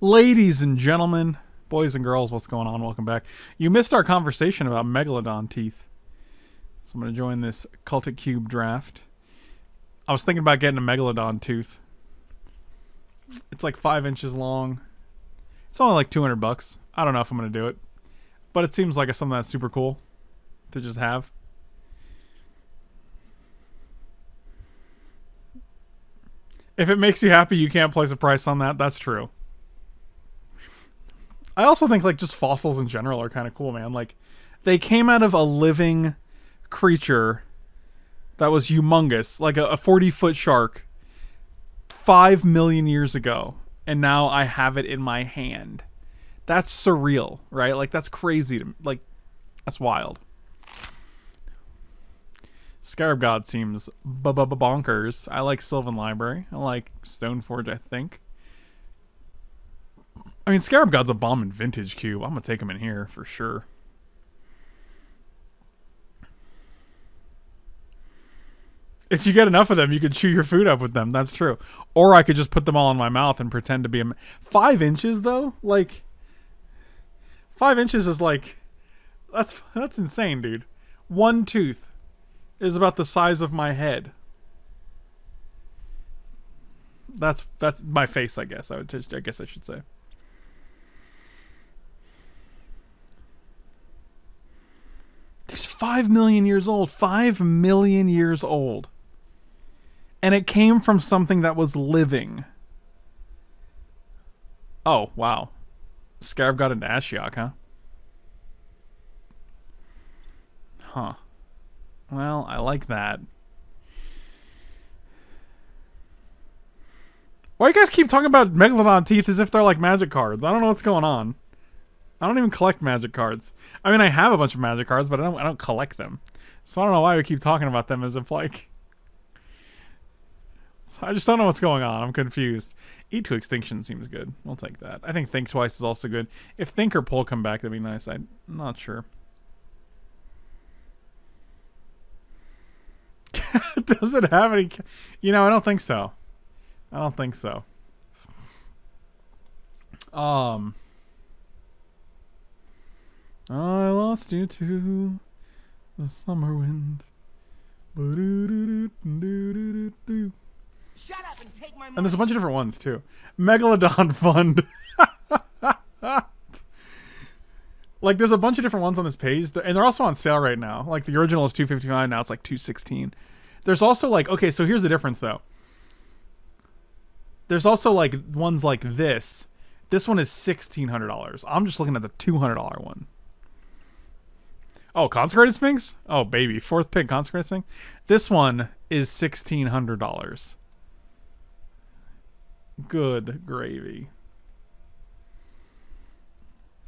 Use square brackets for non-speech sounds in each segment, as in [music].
Ladies and gentlemen, boys and girls, what's going on? Welcome back. You missed our conversation about Megalodon teeth. So I'm going to join this Cultic Cube draft. I was thinking about getting a Megalodon tooth. It's like five inches long. It's only like 200 bucks. I don't know if I'm going to do it. But it seems like something that's super cool to just have. If it makes you happy, you can't place a price on that. That's true. I also think like just fossils in general are kind of cool, man. Like they came out of a living creature that was humongous, like a, a 40 foot shark, five million years ago, and now I have it in my hand. That's surreal, right? Like that's crazy to like that's wild. Scarab God seems -b -b bonkers. I like Sylvan Library. I like Stoneforge, I think. I mean, Scarab God's a bomb in Vintage Cube. I'm going to take him in here for sure. If you get enough of them, you could chew your food up with them. That's true. Or I could just put them all in my mouth and pretend to be a... Five inches, though? Like... Five inches is like... That's, [laughs] that's insane, dude. One tooth is about the size of my head. That's that's my face, I guess. I would I guess I should say. There's 5 million years old. 5 million years old. And it came from something that was living. Oh, wow. Scarab God into Ashiok, huh? Huh. Well, I like that. Why you guys keep talking about Megalodon teeth as if they're like magic cards? I don't know what's going on. I don't even collect magic cards. I mean, I have a bunch of magic cards, but I don't. I don't collect them. So I don't know why we keep talking about them as if like. I just don't know what's going on. I'm confused. Eat to Extinction seems good. We'll take that. I think Think Twice is also good. If Think or Pull come back, that'd be nice. I'm not sure. [laughs] Does it have any? You know, I don't think so. I don't think so. Um. I lost you to the summer wind. Shut up and take my money. And there's a bunch of different ones too. Megalodon [laughs] Fund. like there's a bunch of different ones on this page, and they're also on sale right now. Like the original is 259, now it's like 216. There's also like okay, so here's the difference though. There's also like ones like this. This one is $1600. I'm just looking at the $200 one. Oh, Consecrated Sphinx? Oh, baby. Fourth pick, Consecrated Sphinx. This one is $1,600. Good gravy.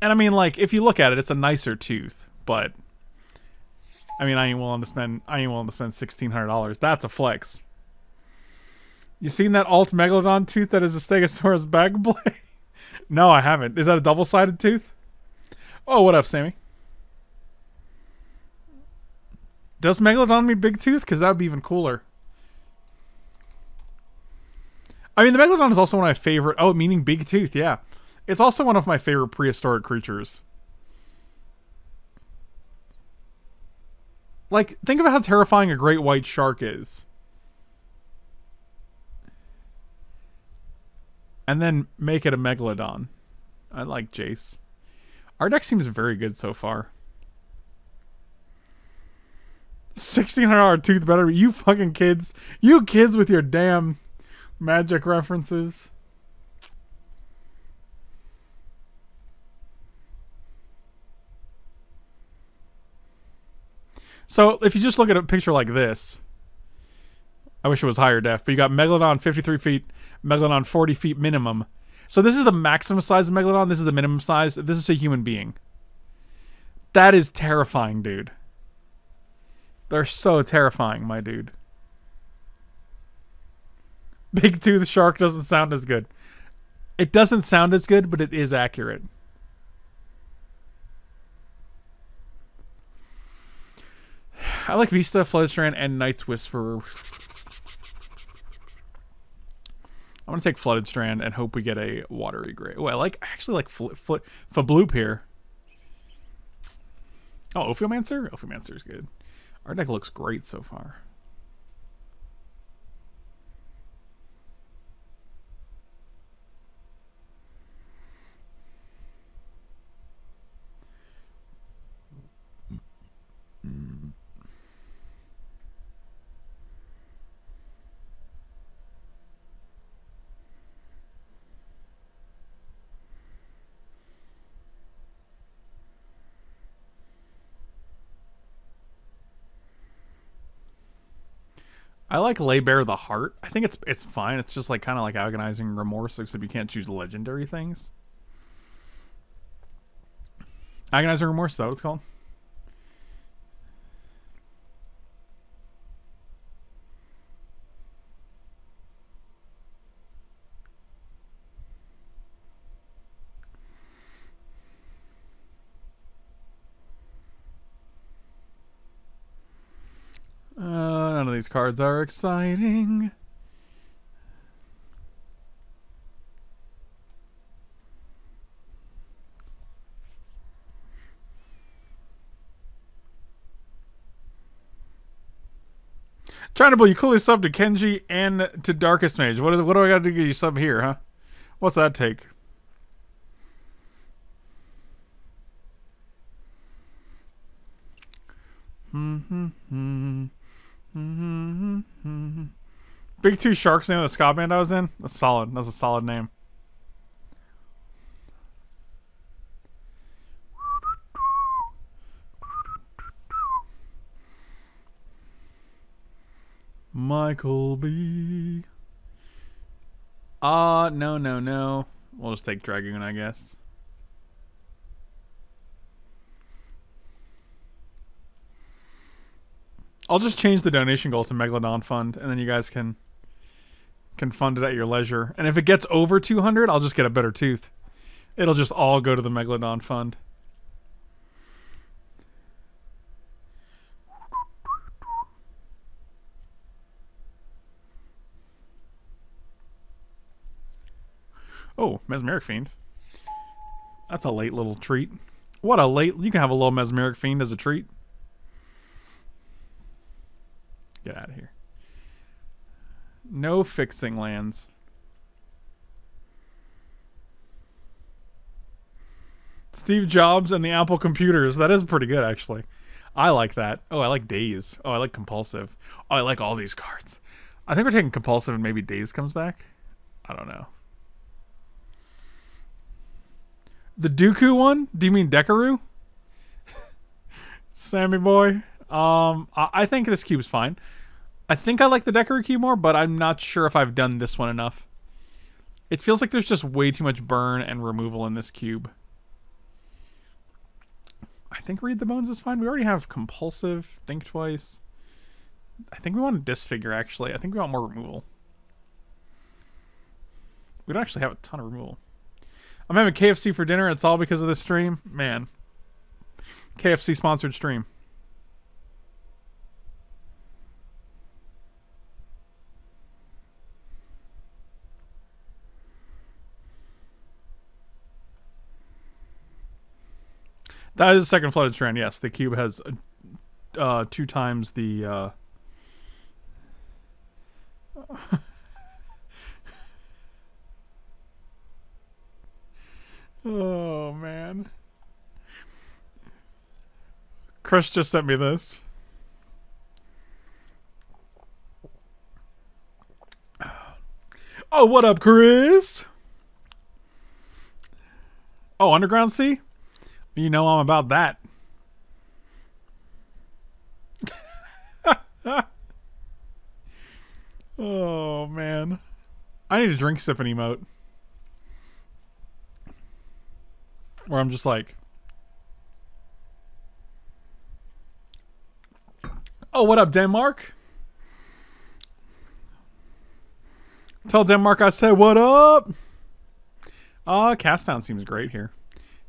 And I mean, like, if you look at it, it's a nicer tooth, but... I mean, I ain't willing to spend. I ain't willing to spend sixteen hundred dollars. That's a flex. You seen that alt megalodon tooth that is a Stegosaurus back blade? [laughs] no, I haven't. Is that a double-sided tooth? Oh, what up, Sammy? Does Megalodon mean big tooth? Because that would be even cooler. I mean, the Megalodon is also one of my favorite... Oh, meaning big tooth, yeah. It's also one of my favorite prehistoric creatures. Like, think of how terrifying a great white shark is. And then make it a Megalodon. I like Jace. Our deck seems very good so far. $1,600 tooth better. You fucking kids. You kids with your damn magic references. So if you just look at a picture like this, I wish it was higher def, but you got Megalodon 53 feet, Megalodon 40 feet minimum. So this is the maximum size of Megalodon. This is the minimum size. This is a human being. That is terrifying, dude. They're so terrifying, my dude. Big Tooth Shark doesn't sound as good. It doesn't sound as good, but it is accurate. [sighs] I like Vista, Flooded Strand, and Night's Whisperer. I'm gonna take Flooded Strand and hope we get a Watery Grave. Oh, I like I actually like Fl Fl Fabloop here. Oh, Ophiomancer? Ophiomancer is good. Our deck looks great so far. I like lay bare the heart. I think it's it's fine. It's just like kind of like agonizing remorse, except you can't choose legendary things. Agonizing remorse is that what it's called? these cards are exciting. Trying to you clearly sub to Kenji and to Darkest Mage. What is what do I got to get you sub here, huh? What's that take? Mm-hmm. Mm-hmm. Big Two Sharks name of the ska band I was in. That's solid. That's a solid name. Michael B. Uh, no, no, no. We'll just take Dragoon, I guess. I'll just change the donation goal to Megalodon Fund, and then you guys can can fund it at your leisure. And if it gets over 200, I'll just get a better tooth. It'll just all go to the Megalodon Fund. Oh, Mesmeric Fiend. That's a late little treat. What a late... You can have a little Mesmeric Fiend as a treat. Get out of here. No fixing lands. Steve Jobs and the Apple computers. That is pretty good, actually. I like that. Oh, I like Days. Oh, I like Compulsive. Oh, I like all these cards. I think we're taking Compulsive and maybe Days comes back. I don't know. The Dooku one? Do you mean Dekaroo? [laughs] Sammy boy. Um, I, I think this cube's fine. I think I like the Key more, but I'm not sure if I've done this one enough. It feels like there's just way too much burn and removal in this cube. I think Read the Bones is fine. We already have Compulsive, Think Twice. I think we want a Disfigure, actually. I think we want more removal. We don't actually have a ton of removal. I'm having KFC for dinner. It's all because of this stream. Man. KFC sponsored stream. That is the second flooded strand. Yes, the cube has uh, two times the. Uh... [laughs] oh man. Chris just sent me this. Oh, what up, Chris? Oh, Underground Sea? You know I'm about that. [laughs] oh, man. I need a drink sipping emote. Where I'm just like... Oh, what up, Denmark? Tell Denmark I said what up. Uh, Cast seems great here.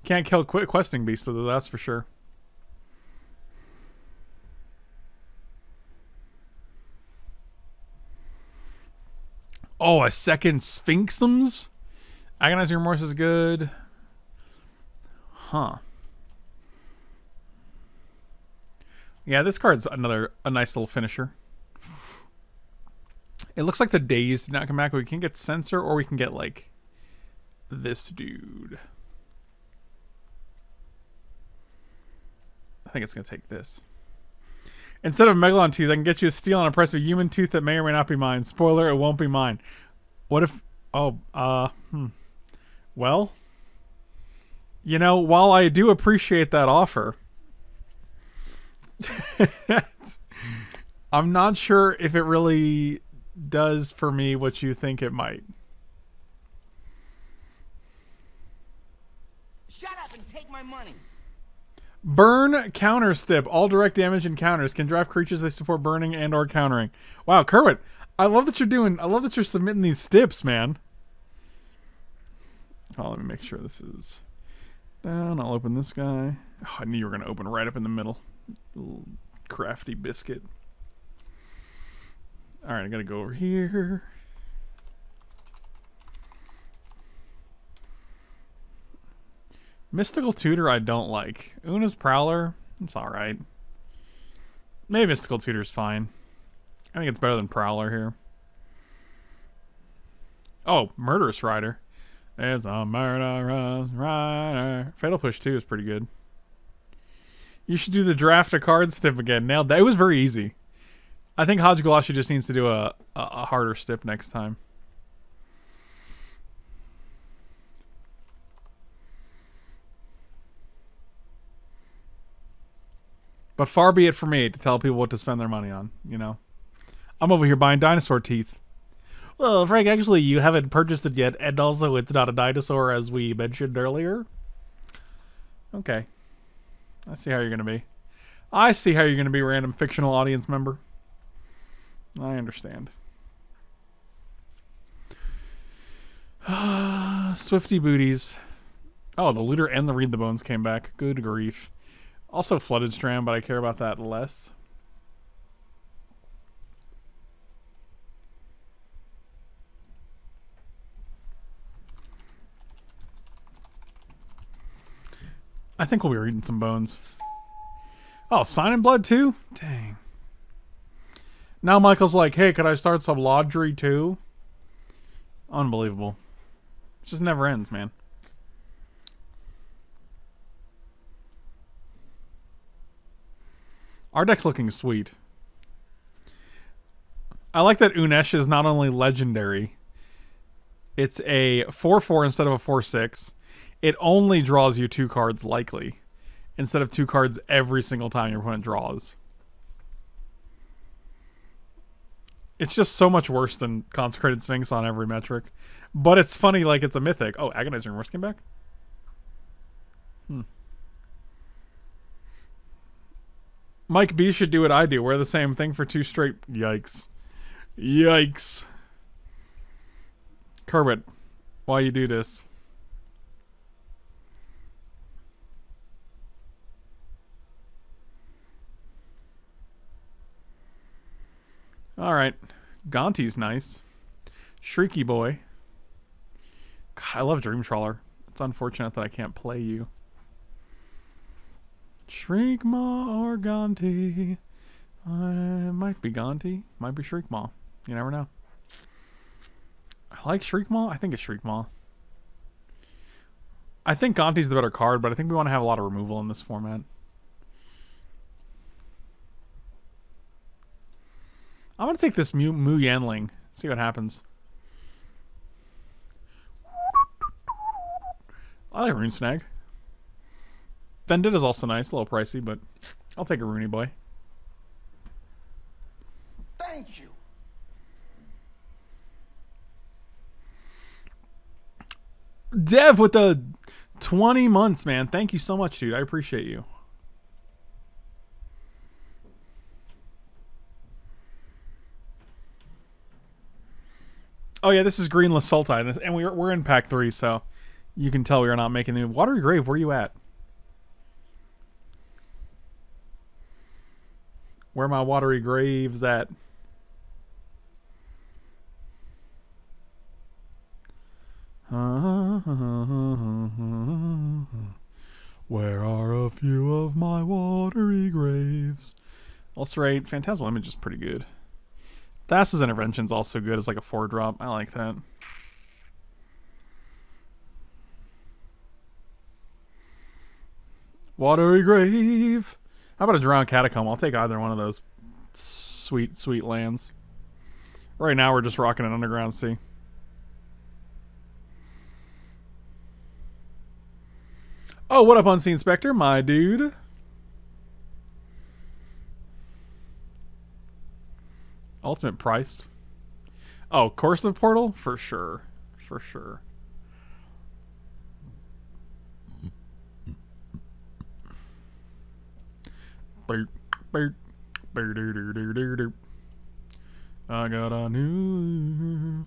Can't kill quick questing beasts, so that's for sure. Oh, a second Sphinxums? Agonizing Remorse is good. Huh. Yeah, this card's another a nice little finisher. It looks like the days did not come back. We can get Censor or we can get like this dude. I think it's going to take this. Instead of Megalon Tooth, I can get you a steal on a price of a human tooth that may or may not be mine. Spoiler, it won't be mine. What if... Oh, uh... Hmm. Well... You know, while I do appreciate that offer... [laughs] I'm not sure if it really does for me what you think it might. Shut up and take my money. Burn counter stip. All direct damage encounters can drive creatures that support burning and or countering. Wow, Kerwin, I love that you're doing I love that you're submitting these stips, man. Oh, let me make sure this is down. I'll open this guy. Oh, I knew you were gonna open right up in the middle. Little crafty biscuit. Alright, I gotta go over here. Mystical Tutor I don't like. Oona's Prowler, it's alright. Maybe Mystical Tutor's fine. I think it's better than Prowler here. Oh, Murderous Rider. There's a murderous rider. Fatal Push 2 is pretty good. You should do the draft a card stip again. Nailed that. It was very easy. I think Hodge Galashi just needs to do a, a, a harder stip next time. But far be it for me to tell people what to spend their money on, you know. I'm over here buying dinosaur teeth. Well, Frank, actually, you haven't purchased it yet, and also it's not a dinosaur, as we mentioned earlier. Okay. I see how you're going to be. I see how you're going to be, random fictional audience member. I understand. [sighs] Swifty booties. Oh, the looter and the read the bones came back. Good grief. Also flooded strand, but I care about that less. I think we'll be reading some bones. Oh, Sign in Blood too? Dang. Now Michael's like, hey, could I start some laundry too? Unbelievable. It just never ends, man. Our deck's looking sweet. I like that Unesh is not only legendary, it's a 4-4 instead of a 4-6. It only draws you two cards likely, instead of two cards every single time your opponent draws. It's just so much worse than Consecrated Sphinx on every metric. But it's funny, like it's a mythic. Oh, Agonizing Remorse came back? Mike B should do what I do. Wear the same thing for two straight. Yikes. Yikes. Kermit, why you do this? Alright. Gonti's nice. Shrieky Boy. God, I love Dream Trawler. It's unfortunate that I can't play you. Shriekmaw or Gonti. Uh, might be Gonti. Might be Shriekmaw. You never know. I like Shriekmaw. I think it's Shriekmaw. I think Gonti's the better card, but I think we want to have a lot of removal in this format. I'm going to take this Mu, Mu Yanling. See what happens. I like Rune Snag. Vendit is also nice, a little pricey, but I'll take a Rooney boy. Thank you. Dev with the 20 months, man. Thank you so much, dude. I appreciate you. Oh yeah, this is Greenless Sultai, and we're we're in pack three, so you can tell we are not making the watery grave. Where are you at? Where my watery graves at? [laughs] Where are a few of my watery graves? Ulcerate, Phantasmal Image is pretty good. Thassa's Intervention's also good as like a four drop. I like that. Watery Grave. How about a Drowned Catacomb? I'll take either one of those sweet, sweet lands. Right now we're just rocking an Underground Sea. Oh, what up, Unseen Spectre, my dude? Ultimate priced. Oh, Cursive Portal? For sure. For sure. Boop, boop, boop, doo, doo, doo, doo, doo. I got a new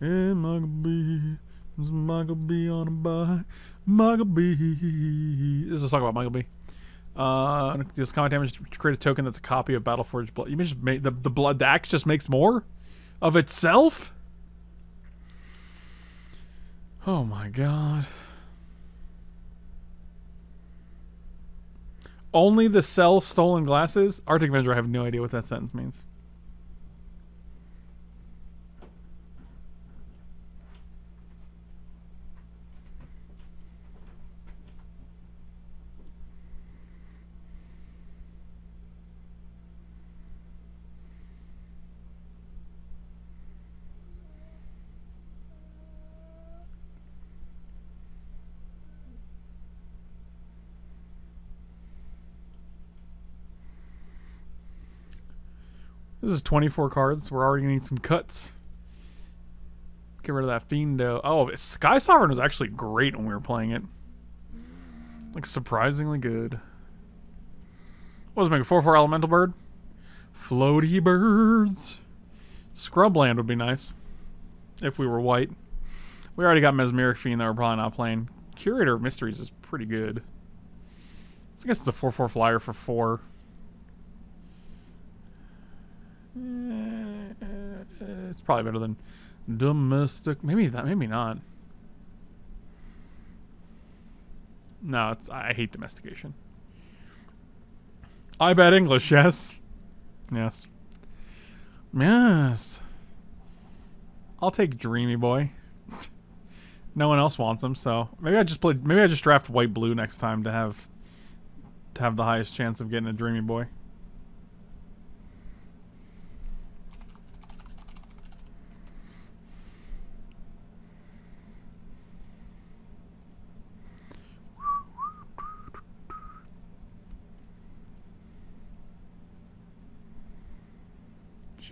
and Michael B. It's Michael B on a bike. Michael B. This is a song about Michael B. Uh, this combat damage to create a token that's a copy of Battleforged Blood. You just make the the blood. The axe just makes more of itself. Oh my god. Only the sell stolen glasses? Arctic Avenger, I have no idea what that sentence means. This is 24 cards. We're already going to need some cuts. Get rid of that Fiendo. Oh, Sky Sovereign was actually great when we were playing it. Like, surprisingly good. What was it making? 4-4 Elemental Bird? Floaty Birds. Scrubland would be nice. If we were white. We already got Mesmeric Fiend that we're probably not playing. Curator of Mysteries is pretty good. I guess it's a 4-4 flyer for 4. Uh, Mm, mm, mm, it's probably better than domestic. Maybe that. Maybe not. No, it's. I hate domestication. I bet English. Yes. Yes. Yes. I'll take Dreamy Boy. [laughs] no one else wants him, so maybe I just play. Maybe I just draft white blue next time to have to have the highest chance of getting a Dreamy Boy.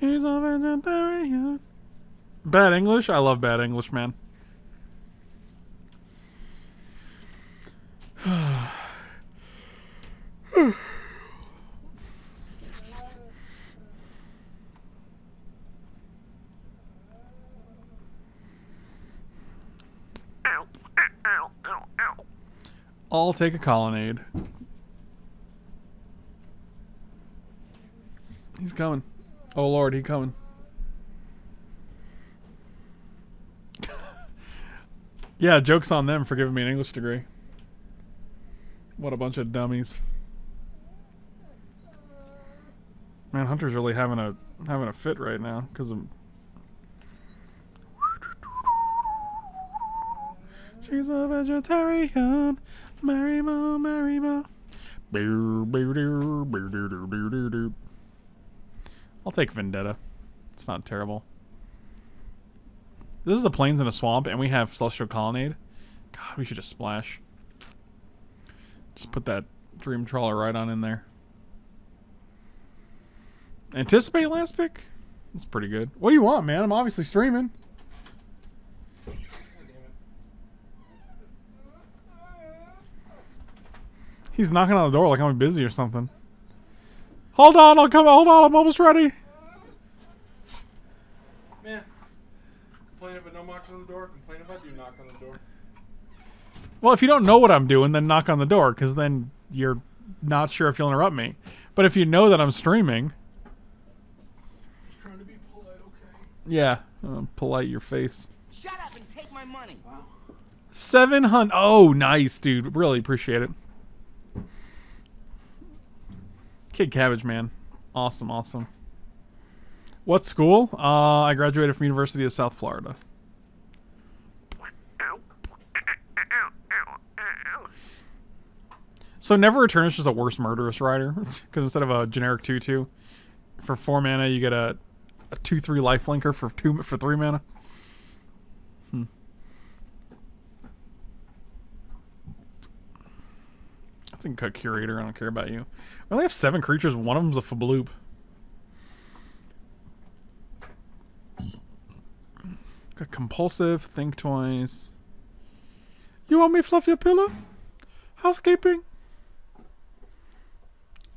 She's a vegetarian. Bad English? I love bad English, man. I'll take a colonnade. He's coming. Oh lord, he coming. yeah, joke's on them for giving me an English degree. What a bunch of dummies. Man, Hunter's really having a having a fit right now because of. She's a vegetarian. Mary Mo, Mary Mo. I'll take Vendetta. It's not terrible. This is the plains in a swamp, and we have Celestial Colonnade. God, we should just splash. Just put that Dream Trawler right on in there. Anticipate last pick? That's pretty good. What do you want, man? I'm obviously streaming. He's knocking on the door like I'm busy or something. Hold on, I'll come. Hold on, I'm almost ready. Man, complain if I don't knock on the door. Complain if I do knock on the door. Well, if you don't know what I'm doing, then knock on the door, because then you're not sure if you'll interrupt me. But if you know that I'm streaming, Just trying to be polite, okay? yeah, uh, polite your face. Shut up and take my money. Wow. Seven hundred. Oh, nice, dude. Really appreciate it. Kid Cabbage, man. Awesome, awesome. What school? Uh, I graduated from University of South Florida. So Never Return is just a worse murderous rider [laughs] because instead of a generic two two, for four mana you get a a two three life linker for two for three mana. I think cut curator. I don't care about you. We only have seven creatures. One of them's a fabloop. Got compulsive. Think twice. You want me to fluff your pillow? Housekeeping.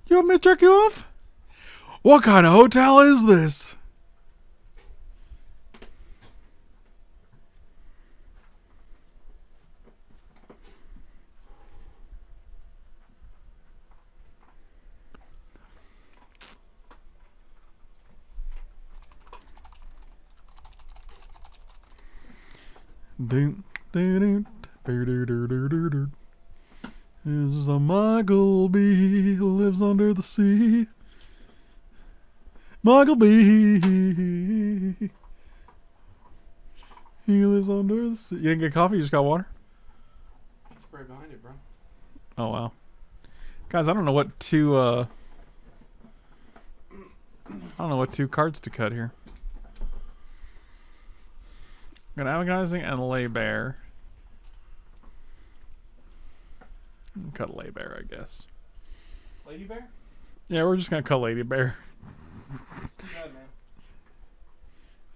You want me to jerk you off? What kind of hotel is this? Doom, doo doo doo Is a Michael Mugglebee lives under the sea. Michael B. He lives under the sea. You didn't get coffee, you just got water? It's right behind it, bro. Oh, wow. Guys, I don't know what two, uh... I don't know what two cards to cut here. Got agonizing and lay bare. Cut lay bare, I guess. Lady Bear? Yeah, we're just gonna cut lady bear. Bad.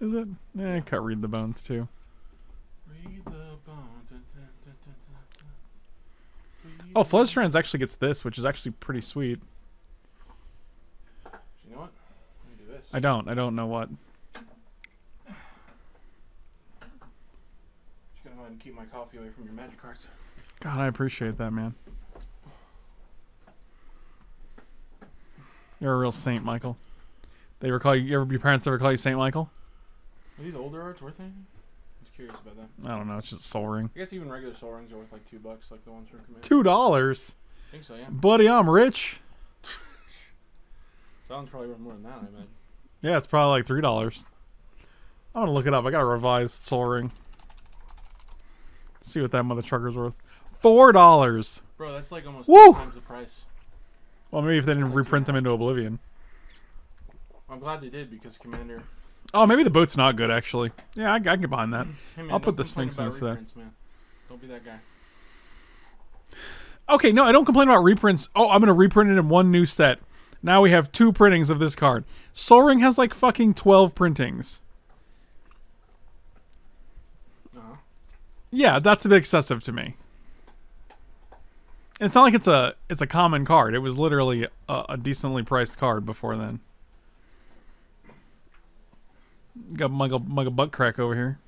[laughs] Is it? Eh, cut read the bones too. Read the bones. Dun, dun, dun, Oh, the- Flood Strands actually gets this, which is actually pretty sweet. You know what? Let me do this. I don't. I don't know what. Just gonna go ahead and keep my coffee away from your magic cards. God, I appreciate that, man. You're a real saint, Michael. They ever call you? you ever, your parents ever call you Saint Michael? Are these older arts worth anything? I was curious about that. I don't know. It's just a Sol Ring. I guess even regular Sol Rings are worth like two bucks, like the ones from Commander. Two dollars, I think so, yeah. buddy. I'm rich. [laughs] Sounds probably worth more than that, I bet. Yeah, it's probably like three dollars. I'm gonna look it up. I got a revised Sol Ring. See what that mother trucker's worth. Four dollars. Bro, that's like almost Woo! times the price. Well, maybe if they didn't That's reprint them into Oblivion. I'm glad they did because Commander. Oh, maybe the boat's not good actually. Yeah, I, I can get behind that. Hey, man, I'll put the Sphinx about next to that. reprints, man. Don't be that guy. Okay, no, I don't complain about reprints. Oh, I'm gonna reprint it in one new set. Now we have two printings of this card. Sol Ring has like fucking twelve printings. Uh-huh. Yeah, that's a bit excessive to me. And It's not like it's a it's a common card. It was literally a, a decently priced card before then. Got Michael Michael butt crack over here.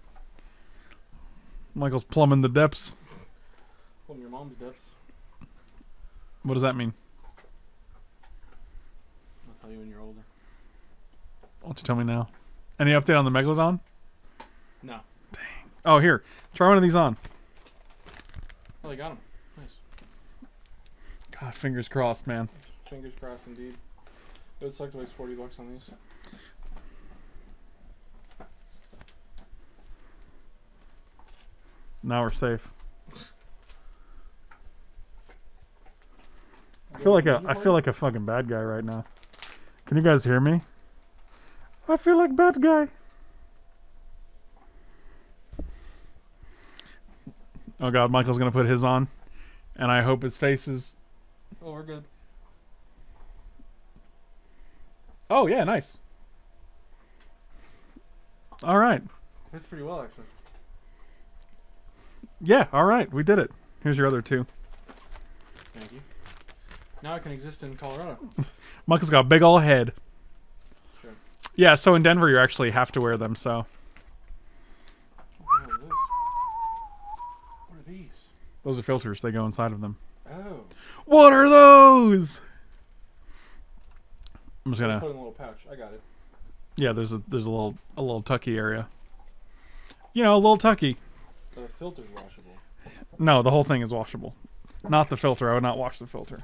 Michael's plumbing the depths. From your mom's depths. What does that mean? I'll tell you when you're older. Why don't you tell me now? Any update on the Megalodon? Oh, here. Try one of these on. Oh, they got them. Nice. God, fingers crossed, man. Fingers crossed, indeed. It would suck to waste 40 bucks on these. Now we're safe. I feel like a I feel like a fucking bad guy right now. Can you guys hear me? I feel like bad guy. Oh god, Michael's gonna put his on, and I hope his face is. Oh, we're good. Oh yeah, nice. All right, That's pretty well, actually. yeah, all right, we did it. Here's your other two. Thank you. Now I can exist in Colorado. [laughs] Michael's got a big ol' head. Sure. Yeah, so in Denver you actually have to wear them. So What the hell is this? What are these? Those are filters. They go inside of them. Oh. What are those? I'm just gonna. Put in a little pouch. I got it. Yeah, there's a there's a little a little tucky area. You know, a little tucky. The filter's washable. No, the whole thing is washable. Not the filter. I would not wash the filter.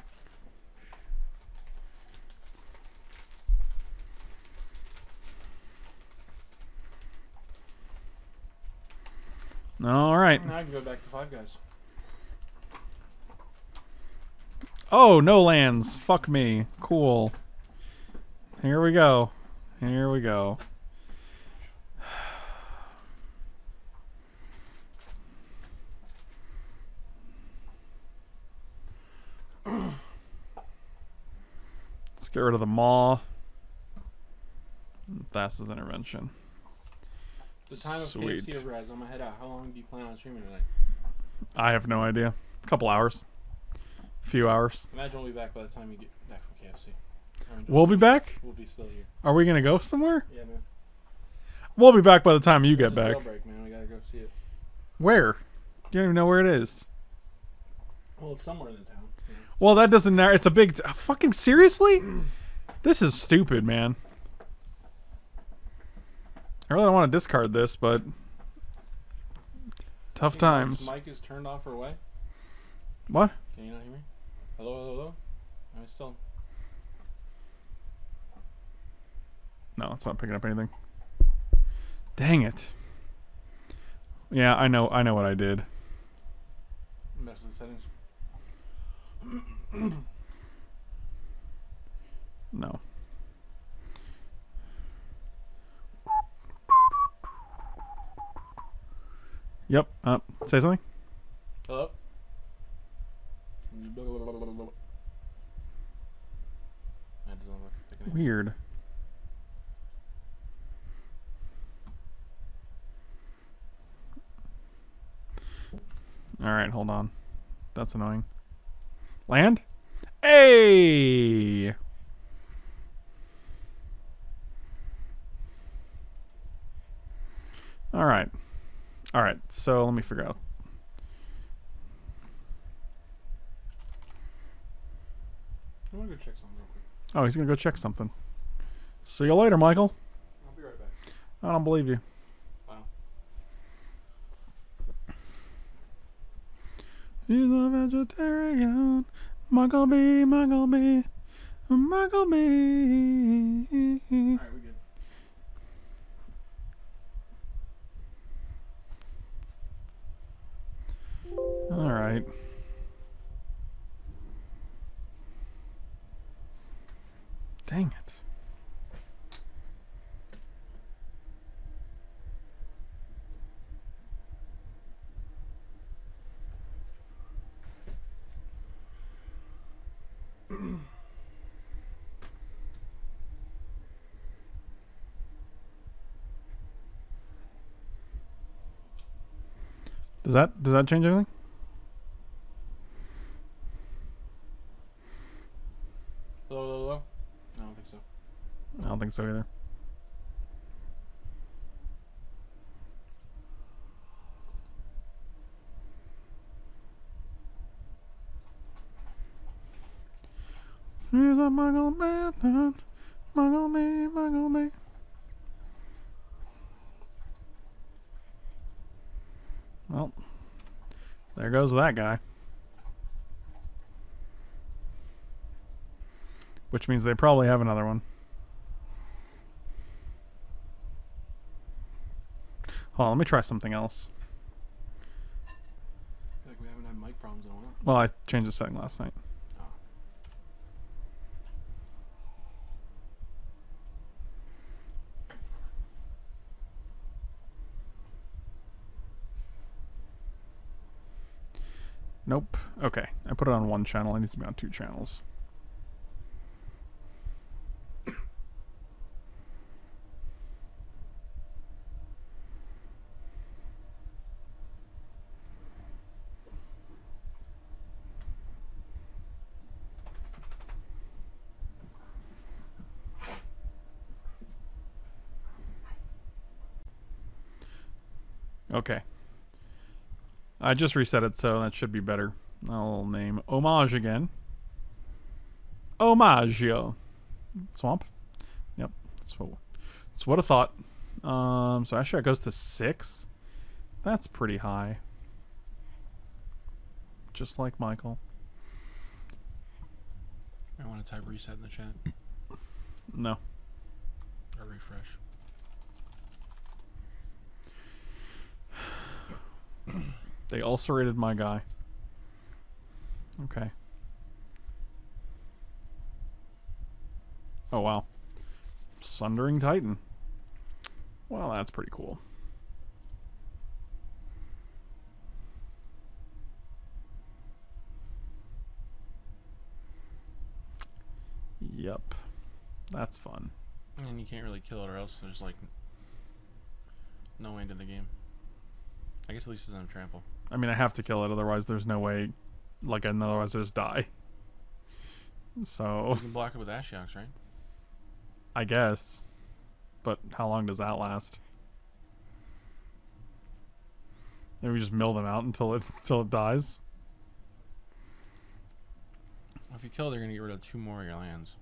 All right. Now I can go back to Five Guys. Oh, no lands. Fuck me. Cool. Here we go. Here we go. Let's get rid of the maw. Thassa's Intervention. The time of Sweet. KFC over I'm gonna head out. How long do you plan on streaming tonight? I have no idea. A couple hours. Few hours. Imagine we'll be back by the time you get back from KFC. I mean, We'll be back? We'll be still here. Are we gonna go somewhere? Yeah, man. We'll be back by the time you get There's back. Jailbreak, man. We gotta go see it. Where? You don't even know where it is. Well, it's somewhere in the town. know. Well, that doesn't matter. It's a big. T- fucking seriously? [clears throat] This is stupid, man. I really don't want to discard this, but tough times. Mic is turned off or away. What? Can you not hear me? Hello, hello, hello. Am I still? No, it's not picking up anything. Dang it. Yeah, I know. I know what I did. Mess with the settings. No. Yep. Uh, say something. Hello. Weird. All right, hold on. That's annoying. Land? Hey! All right. All right. So let me figure out. I'm gonna go check something real quick. Oh, he's gonna go check something. See you later, Michael. I'll be right back. I don't believe you. Wow. He's a vegetarian. Michael B. Michael B. Michael B. Alright, we good. All right. Dang it. Does that does that change anything? Hello, hello, hello. I don't think so. I don't think so either. Here's a Michael Manton. Michael B. Michael B. Well, there goes that guy. Which means they probably have another one. Hold on, let me try something else. I feel like we haven't had mic problems in a while. Well, I changed the setting last night. Oh. Nope. Okay, I put it on one channel. It needs to be on two channels. Okay. I just reset it, so that should be better. I'll name Homage again. Homaggio. Swamp? Yep. That's what, that's what I thought. Um, so actually, it goes to six. That's pretty high. Just like Michael. I want to type reset in the chat No. or refresh. [sighs] [clears throat] They ulcerated my guy. Okay. Oh wow. Sundering Titan. Well, that's pretty cool. Yep. That's fun. And you can't really kill it, or else there's like no end to the game. I guess at least it's on trample. I mean, I have to kill it, otherwise there's no way. Like, otherwise I just die. So, You can block it with Ashioks, right? I guess. But how long does that last? Maybe we just mill them out until it [laughs] until it dies. Well, if you kill, it, they're gonna get rid of two more of your lands.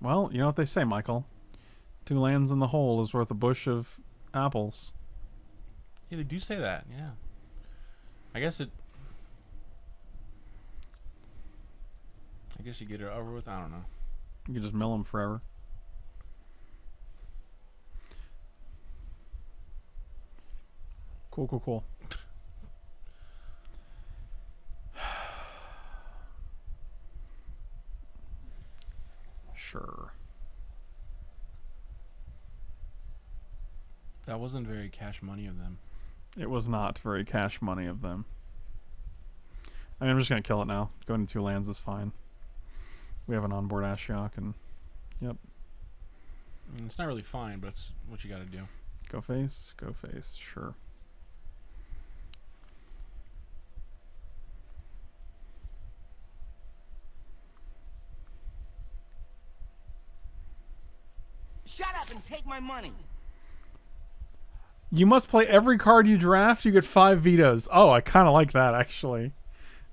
Well, you know what they say, Michael. Two lands in the hole is worth a bush of apples. Yeah, they do say that. Yeah. I guess it. I guess you get it over with. I don't know. You can just mill them forever. Cool, cool, cool. [sighs] Sure. That wasn't very cash money of them. It was not very cash money of them. I mean, I'm just gonna kill it now. Going to two lands is fine. We have an onboard Ashiok and yep. Mm, it's not really fine, but it's what you got to do. go face, go face, sure. Shut up and take my money. You must play every card you draft. You get five vetoes. Oh, I kind of like that actually.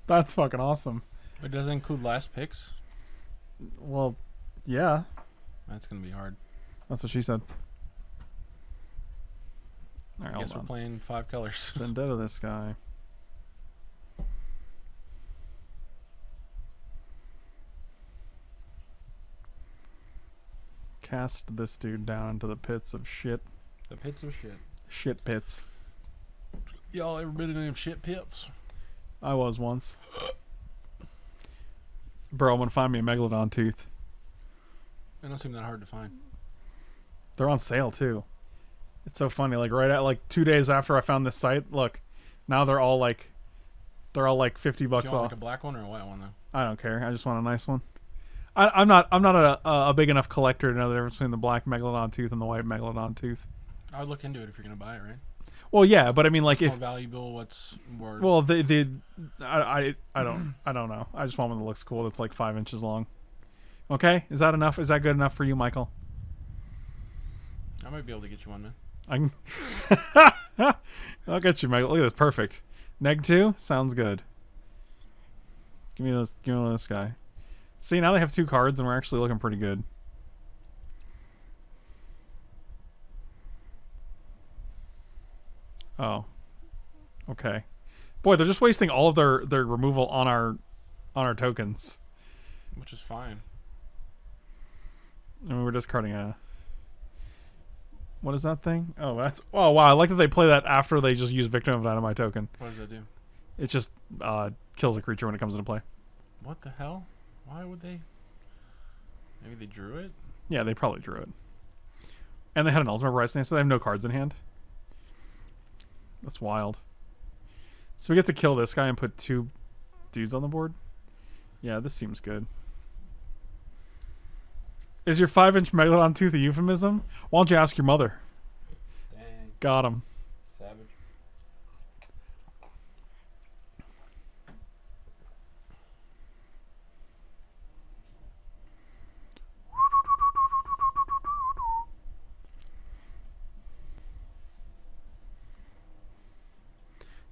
That's fucking awesome. It doesn't include last picks. Well, yeah, That's gonna be hard. that's what she said. All right, I guess we're on. playing five colors. [laughs] Vendetta this guy. Cast this dude down into the pits of shit. the pits of shit. Shit pits. Y'all ever been in them shit pits? I was once. Bro, I'm gonna find me a megalodon tooth. They don't seem that hard to find. They're on sale too. It's so funny. Like right at like two days after I found this site, look, now they're all like, they're all like fifty Do bucks you want off. like a black one or a white one though? I don't care. I just want a nice one. I, I'm not. I'm not a a big enough collector to know the difference between the black megalodon tooth and the white megalodon tooth. I would look into it if you're gonna buy it, right? Well, yeah, but I mean, like More if valuable, what's more? well, the the I I, I don't I don't know. I just want one that looks cool. That's like five inches long. Okay, is that enough? Is that good enough for you, Michael? I might be able to get you one, man. I can. [laughs] I'll get you, Michael. Look at this, perfect. Neg two sounds good. Give me this. Give me this guy. See, now they have two cards, and we're actually looking pretty good. Oh, okay. Boy, they're just wasting all of their their removal on our on our tokens. Which is fine. I mean, we're discarding a. What is that thing? Oh, that's. Oh, wow. I like that they play that after they just use Victim of Dynamite token. What does that do? It just uh, kills a creature when it comes into play. What the hell? Why would they? Maybe they drew it. Yeah, they probably drew it. And they had an Ultimate Price so they have no cards in hand. That's wild. So we get to kill this guy and put two dudes on the board? Yeah, this seems good. Is your five inch Megalodon tooth a euphemism? Why don't you ask your mother? Dang, Got him.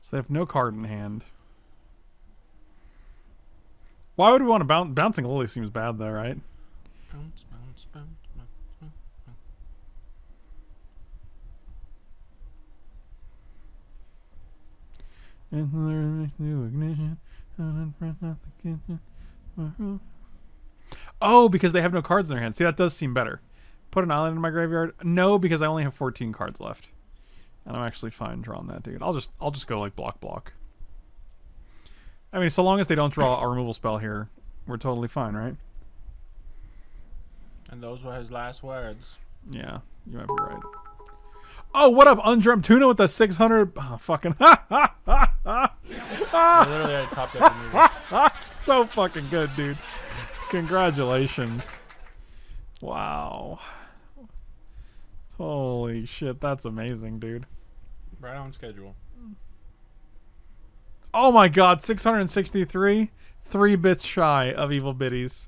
So they have no card in hand. Why would we want to bounce? Bouncing Lily seems bad though, right? Bounce, bounce, bounce, bounce, bounce, bounce. New ignition. Oh, because they have no cards in their hand. See, that does seem better. Put an island in my graveyard. No, because I only have 14 cards left, and I'm actually fine drawing that, dude. I'll just I'll just go like block block. I mean, so long as they don't draw a removal spell here, we're totally fine, right? And those were his last words. Yeah, you might be right. Oh, what up, Undreamt Tuna with the 600? Oh, fucking. [laughs] I literally had a top deck [laughs] so fucking good, dude. Congratulations. Wow. Holy shit, that's amazing, dude. Right on schedule. Oh my god, 663? Three bits shy of Evil Biddies.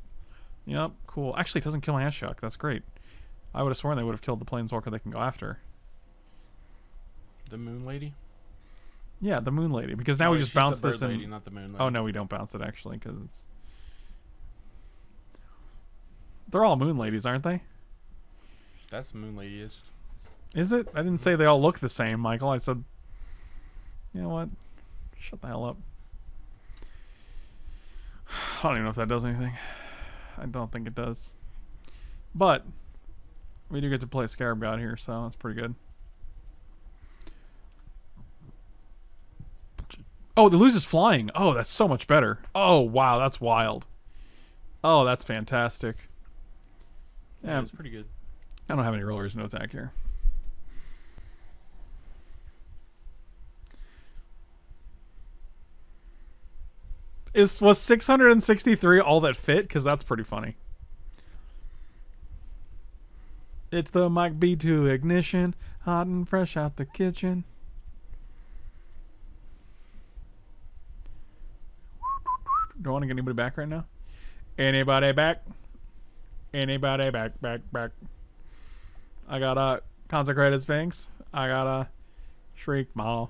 Yep, cool. Actually, it doesn't kill my Ashiok. That's great. I would have sworn they would have killed the Planeswalker they can go after. The Moon Lady? Yeah, the Moon Lady. Because now Oh, we just bounce this in. Lady, not the Moon oh, Lady. Oh no, we don't bounce it actually because it's. They're all moon ladies, aren't they? That's Moon Ladyist. Is it? I didn't say they all look the same, Michael. I said. You know what? Shut the hell up. [sighs] I don't even know if that does anything. [sighs] I don't think it does. But we do get to play Scarab God here, so that's pretty good. Oh, the lose is flying. Oh, that's so much better. Oh, wow, that's wild. Oh, that's fantastic. Yeah, it's pretty good. I don't have any rollers, no attack here. Is was 663 all that fit? Because that's pretty funny. It's the Mike B2 ignition, hot and fresh out the kitchen. Don't want to get anybody back right now? Anybody back? Anybody back, back, back? I got a Consecrated Sphinx. I got a Shriekmaw.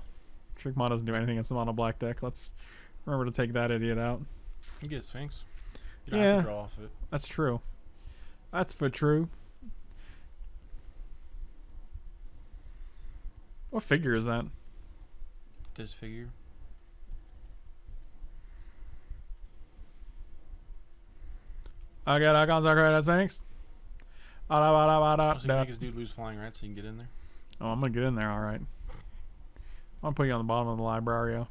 Shriek Maw doesn't do anything It's the mono black deck. Let's remember to take that idiot out. You get Sphinx. You don't Yeah. have to draw off it. That's true. That's for true. What figure is that? This figure. I got a Consecrated Sphinx. Ah, I was Oh, gonna make his dude lose flying right so you can get in there. Oh, I'm gonna get in there, all right. I'm gonna put you on the bottom of the library.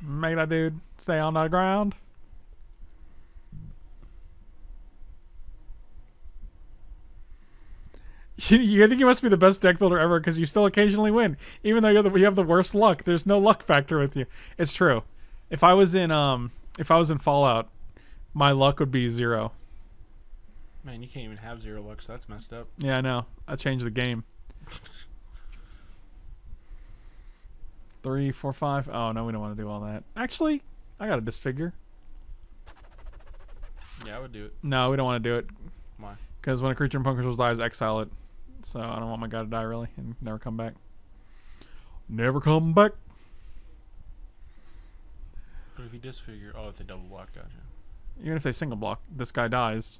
Make that dude stay on the ground. [laughs] You, you think you must be the best deck builder ever because you still occasionally win, even though you're the, you have the worst luck. There's no luck factor with you. It's true. If I was in um, if I was in Fallout, my luck would be zero. Man, you can't even have zero luck, so that's messed up. Yeah, I know. I changed the game. [laughs] Three, four, five. Oh no, we don't want to do all that. Actually, I got a disfigure. Yeah, I would do it. No, we don't want to do it Why? because when a creature in Punk Controls dies, exile it. So I don't want my guy to die really and never come back. Never come back. But if you disfigure, oh, if they double block, gotcha. Even if they single block, this guy dies.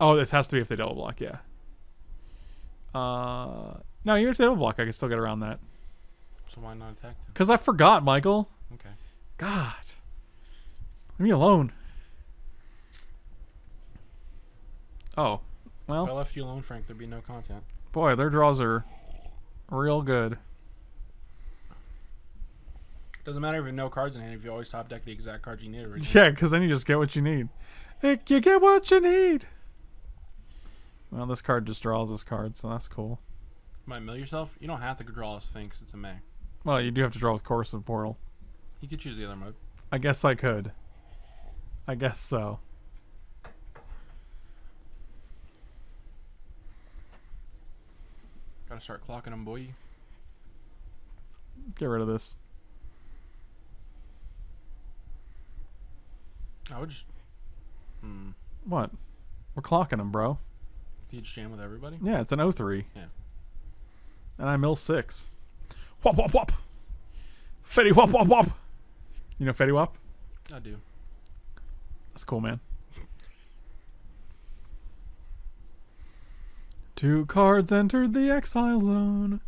Oh, it has to be if they double block. Yeah. Uh, no, even if they double block, I can still get around that. So why not attack them? Cause I forgot, Michael. Okay. God. Leave me alone. Oh. If I Well, left you alone, Frank, there'd be no content. boy, their draws are real good. Doesn't matter if you have no cards in hand if you always top deck the exact cards you need originally. Yeah, because then you just get what you need. You get what you need. Well, this card just draws this card, so that's cool. Might mill yourself. You don't have to draw a Sphinx. It's a May. Well, you do have to draw with Corrosive Portal. You could choose the other mode. I guess I could. I guess so. Gotta start clocking them, boy. Get rid of this. I would just. Hmm. What? We're clocking them, bro. You just jam with everybody? Yeah, it's an 03. Yeah. And I mill 6. Wop wop wop. Fetty wop wop wop. You know Fetty Wap? I do. That's cool, man. Two cards entered the exile zone.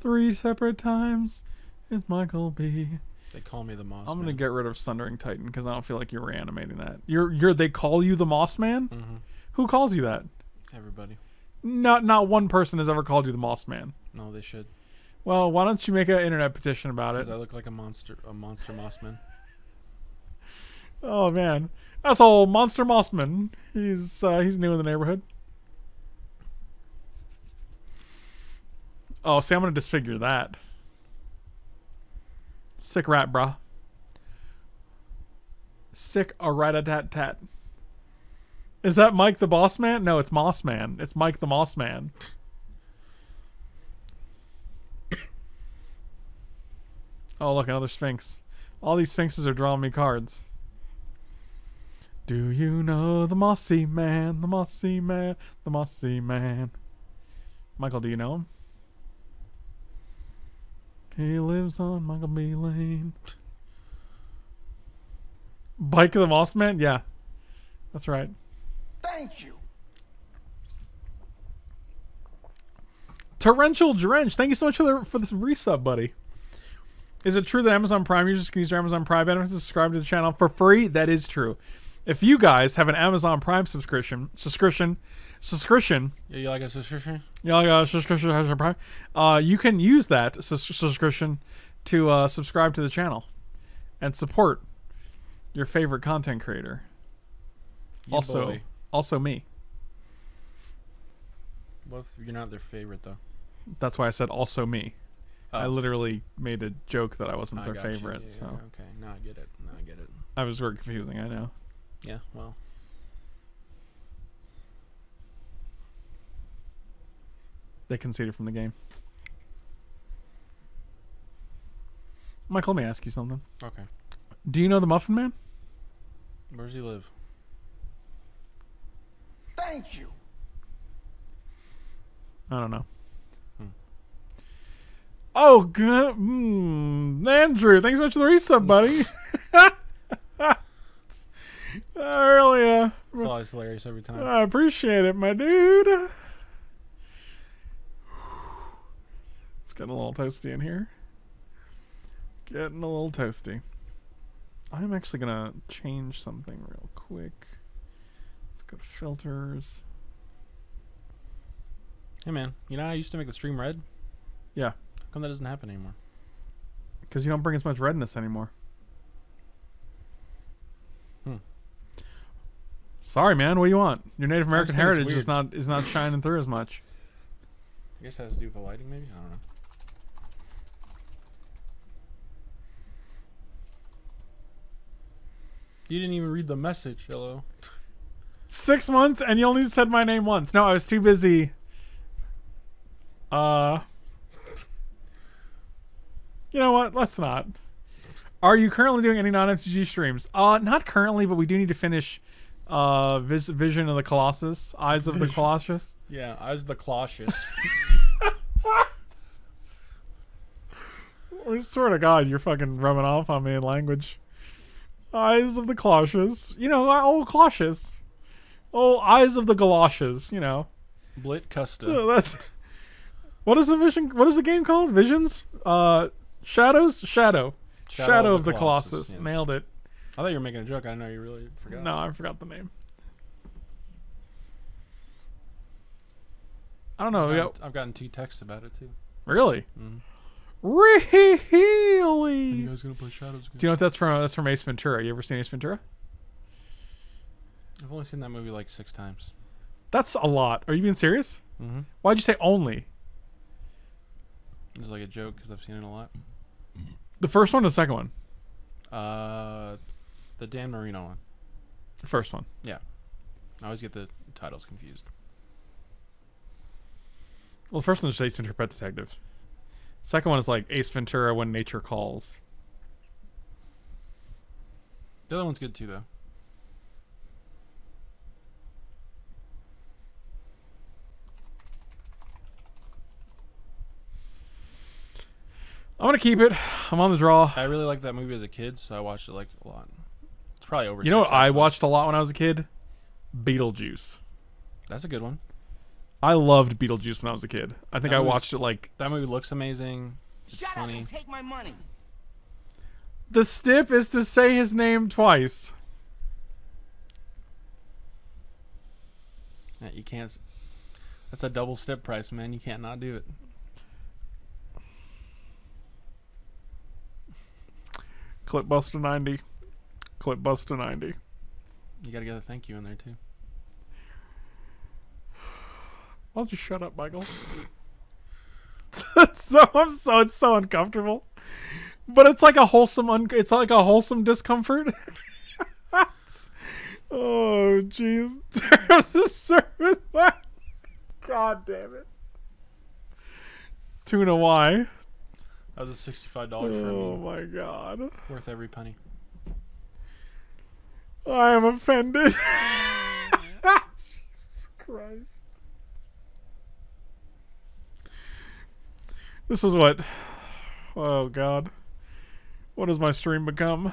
Three separate times. It's Michael B. They call me the Moss. I'm gonna get rid of Sundering Titan because I don't feel like you're reanimating that. You're you're they call you the Moss Man. Mm -hmm. Who calls you that? Everybody. Not not one person has ever called you the Moss Man. No, they should. Well, why don't you make an internet petition about it? Because I look like a monster, a monster Mossman. Oh man, that's old Monster Mossman. He's uh, he's new in the neighborhood. Oh, see, I'm gonna disfigure that. Sick rat, bruh. Sick a rat a tat tat. Is that Mike the Boss Man? No, it's Moss Man. It's Mike the Moss Man. Oh, look, another Sphinx. All these Sphinxes are drawing me cards. Do you know the Mossy Man? The Mossy Man? The Mossy Man? Michael, do you know him? He lives on Michael B. Lane. Bike of the Moss Man? Yeah. That's right. Thank you. Torrential Drench, thank you so much for the for this resub, buddy. Is it true that Amazon Prime users can use their Amazon Prime benefits to subscribe to the channel for free? That is true. If you guys have an Amazon Prime subscription, subscription, subscription, Yeah, you like a subscription? you like a subscription Amazon Prime, uh, you can use that sus- subscription to uh, subscribe to the channel and support your favorite content creator. Also, boy. also me. What if you're not their favorite though? That's why I said also me. I Oh. literally made a joke that I wasn't I their favorite, Yeah, so okay, now I get it. Now I get it. I was very confusing. I know. Yeah, well, They conceded from the game. Michael, let me ask you something. okay. Do you know the Muffin Man? Where does he live? Thank you. I don't know. Oh, good. Mm, Andrew, thanks so much for the resub, buddy. [laughs] [laughs] Really, uh, It's always hilarious every time. I appreciate it, my dude. It's getting a little toasty in here. Getting a little toasty. I'm actually gonna change something real quick. Let's go to filters. Hey man, you know how I used to make the stream red? Yeah. Come that doesn't happen anymore? Because you don't bring as much redness anymore. Hmm. Sorry, man. What do you want? Your Native American just think it's heritage is not is not shining through as much. I guess it has to do with the lighting, maybe. I don't know. You didn't even read the message. Hello. Six months, and you only said my name once. No, I was too busy. Uh. You know what? Let's not. Are you currently doing any non-MTG streams? Uh, not currently, but we do need to finish. Uh, Vis- Vision of the Colossus, Eyes of the Colossus. Yeah, Eyes of the cautious. [laughs] I swear to God, you're fucking rubbing off on me in language. Eyes of the Colossus. You know, old Colossus. Oh, Eyes of the Galoshes, you know. Blit Uh, Custa. That's [laughs] what is the vision? What is the game called? Visions? Uh, Shadows? Shadow. Shadow, of the Colossus. yes. Nailed it. I thought you were making a joke. I know you really forgot. No, I forgot the name. I don't know. I've got- I've gotten two texts about it too. really? Mhm. Really? guys gonna play Shadows again? Do you know what that's from? That's from Ace Ventura. You ever seen Ace Ventura? I've only seen that movie like six times. That's a lot. Are you being serious? Mm-hmm. Why'd you say only? It's like a joke because I've seen it a lot. The first one or the second one? Uh, the Dan Marino one. The first one. Yeah. I always get the titles confused. Well, the first one is Ace Ventura Pet Detective. Second one is like Ace Ventura When Nature Calls. The other one's good too, though. I'm gonna keep it. I'm on the draw. I really liked that movie as a kid, so I watched it like a lot. It's probably over. You know what I episodes. watched a lot when I was a kid? Beetlejuice. That's a good one. I loved Beetlejuice when I was a kid. I think That I movie's- watched it like That movie looks amazing. It's Shut up and take my money. The stip is to say his name twice. Yeah, you can't. That's a double step price, man. You can't not do it. Clip Buster 90. Clip Buster 90. You gotta get a thank you in there too. [sighs] I'll just shut up, Michael. [laughs] so I'm so it's so uncomfortable, but it's like a wholesome. Un, it's like a wholesome discomfort. [laughs] oh jeez, [laughs] terms of service. God damn it. Tuna Y. That was a sixty-five dollars for me. Oh my god. Worth every penny. I am offended. [laughs] Jesus Christ. This is what. Oh God. What has my stream become?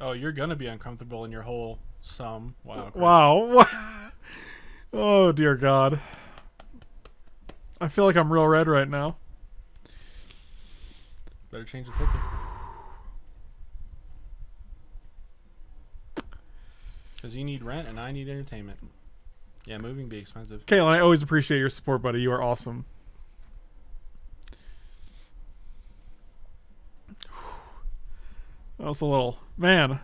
Oh, you're gonna be uncomfortable in your whole sum. Wow. Chris. Wow. [laughs] oh dear God. I feel like I'm real red right now. Better change the filter. Because you need rent and I need entertainment. Yeah, moving be expensive. Caitlin, I always appreciate your support, buddy. You are awesome. That was a little man.